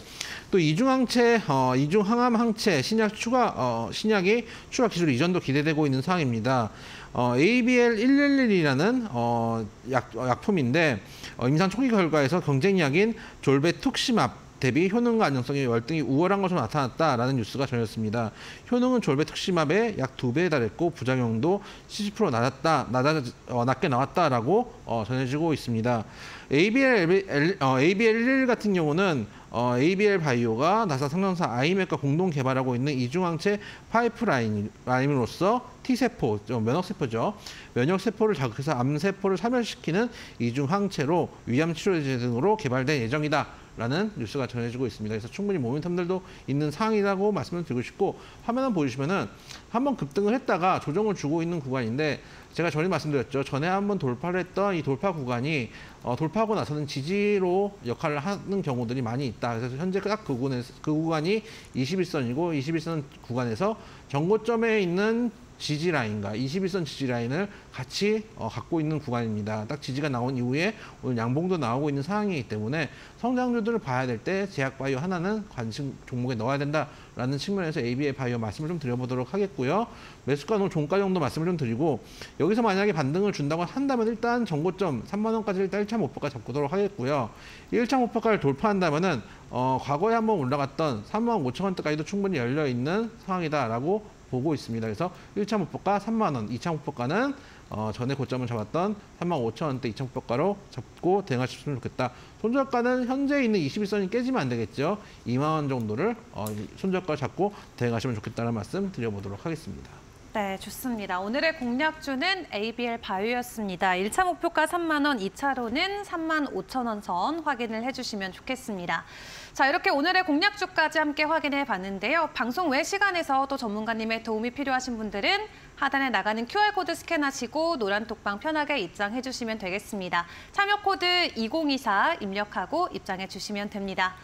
또 이중항체, 어, 이중항암 항체 신약 추가 어, 신약이 추가 기술 이전도 기대되고 있는 상황입니다. 어, ABL111이라는 어, 약, 어, 약품인데 어, 임상 초기 결과에서 경쟁약인 졸베툭시맙 대비 효능과 안정성이 월등히 우월한 것으로 나타났다라는 뉴스가 전했습니다. 효능은 졸베 특시맙의 약 두 배에 달했고 부작용도 70% 낮았다, 낮아, 어, 낮게 나왔다라고 어, 전해지고 있습니다. ABL, 어, ABL11 같은 경우는 어, ABL 바이오가 나사 상장사 아이맥과 공동 개발하고 있는 이중항체 파이프라인으로서 T세포, 면역세포죠. 면역세포를 자극해서 암세포를 사멸시키는 이중항체로 위암 치료제 등으로 개발된 예정이다. 라는 뉴스가 전해지고 있습니다. 그래서 충분히 모멘텀들도 있는 상황이라고 말씀을 드리고 싶고 화면 을 보여주시면은 한번 급등을 했다가 조정을 주고 있는 구간인데 제가 전에 말씀드렸죠. 전에 한번 돌파를 했던 이 돌파 구간이 어, 돌파하고 나서는 지지로 역할을 하는 경우들이 많이 있다. 그래서 현재 딱 그 구간에서 그 구간이 21선이고 21선 구간에서 정고점에 있는 지지 라인과 21선 지지 라인을 같이 어, 갖고 있는 구간입니다. 딱 지지가 나온 이후에 오늘 양봉도 나오고 있는 상황이기 때문에 성장주들을 봐야 될 때 제약바이오 하나는 관심 종목에 넣어야 된다라는 측면에서 ABA 바이오 말씀을 좀 드려보도록 하겠고요. 매수가 오늘 종가 정도 말씀을 좀 드리고 여기서 만약에 반등을 준다고 한다면 일단 정고점 3만 원까지 일단 1차 목표가 잡고도록 하겠고요. 1차 목표가를 돌파한다면은 어, 과거에 한번 올라갔던 3만 5천 원대까지도 충분히 열려 있는 상황이다라고 보고 있습니다. 그래서 1차 목표가 3만 원, 2차 목표가는 어, 전에 고점을 잡았던 3만 5천 원대 2차 목표가로 잡고 대응하셨으면 좋겠다. 손절가는 현재 있는 21선이 깨지면 안 되겠죠. 2만 원 정도를 어, 손절가 잡고 대응하시면 좋겠다는 말씀 드려보도록 하겠습니다. 네, 좋습니다. 오늘의 공략주는 ABL 바이오였습니다. 1차 목표가 3만 원, 2차로는 3만 5천 원 선 확인을 해주시면 좋겠습니다. 자, 이렇게 오늘의 공략주까지 함께 확인해 봤는데요. 방송 외 시간에서 또 전문가님의 도움이 필요하신 분들은 하단에 나가는 QR코드 스캔하시고 노란 톡방 편하게 입장해 주시면 되겠습니다. 참여 코드 2024 입력하고 입장해 주시면 됩니다.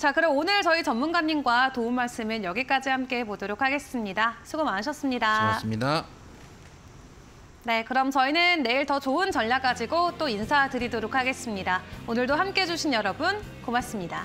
자, 그럼 오늘 저희 전문가님과 도움 말씀은 여기까지 함께 해보도록 하겠습니다. 수고 많으셨습니다. 수고하셨습니다. 네, 그럼 저희는 내일 더 좋은 전략 가지고 또 인사드리도록 하겠습니다. 오늘도 함께 해 주신 여러분 고맙습니다.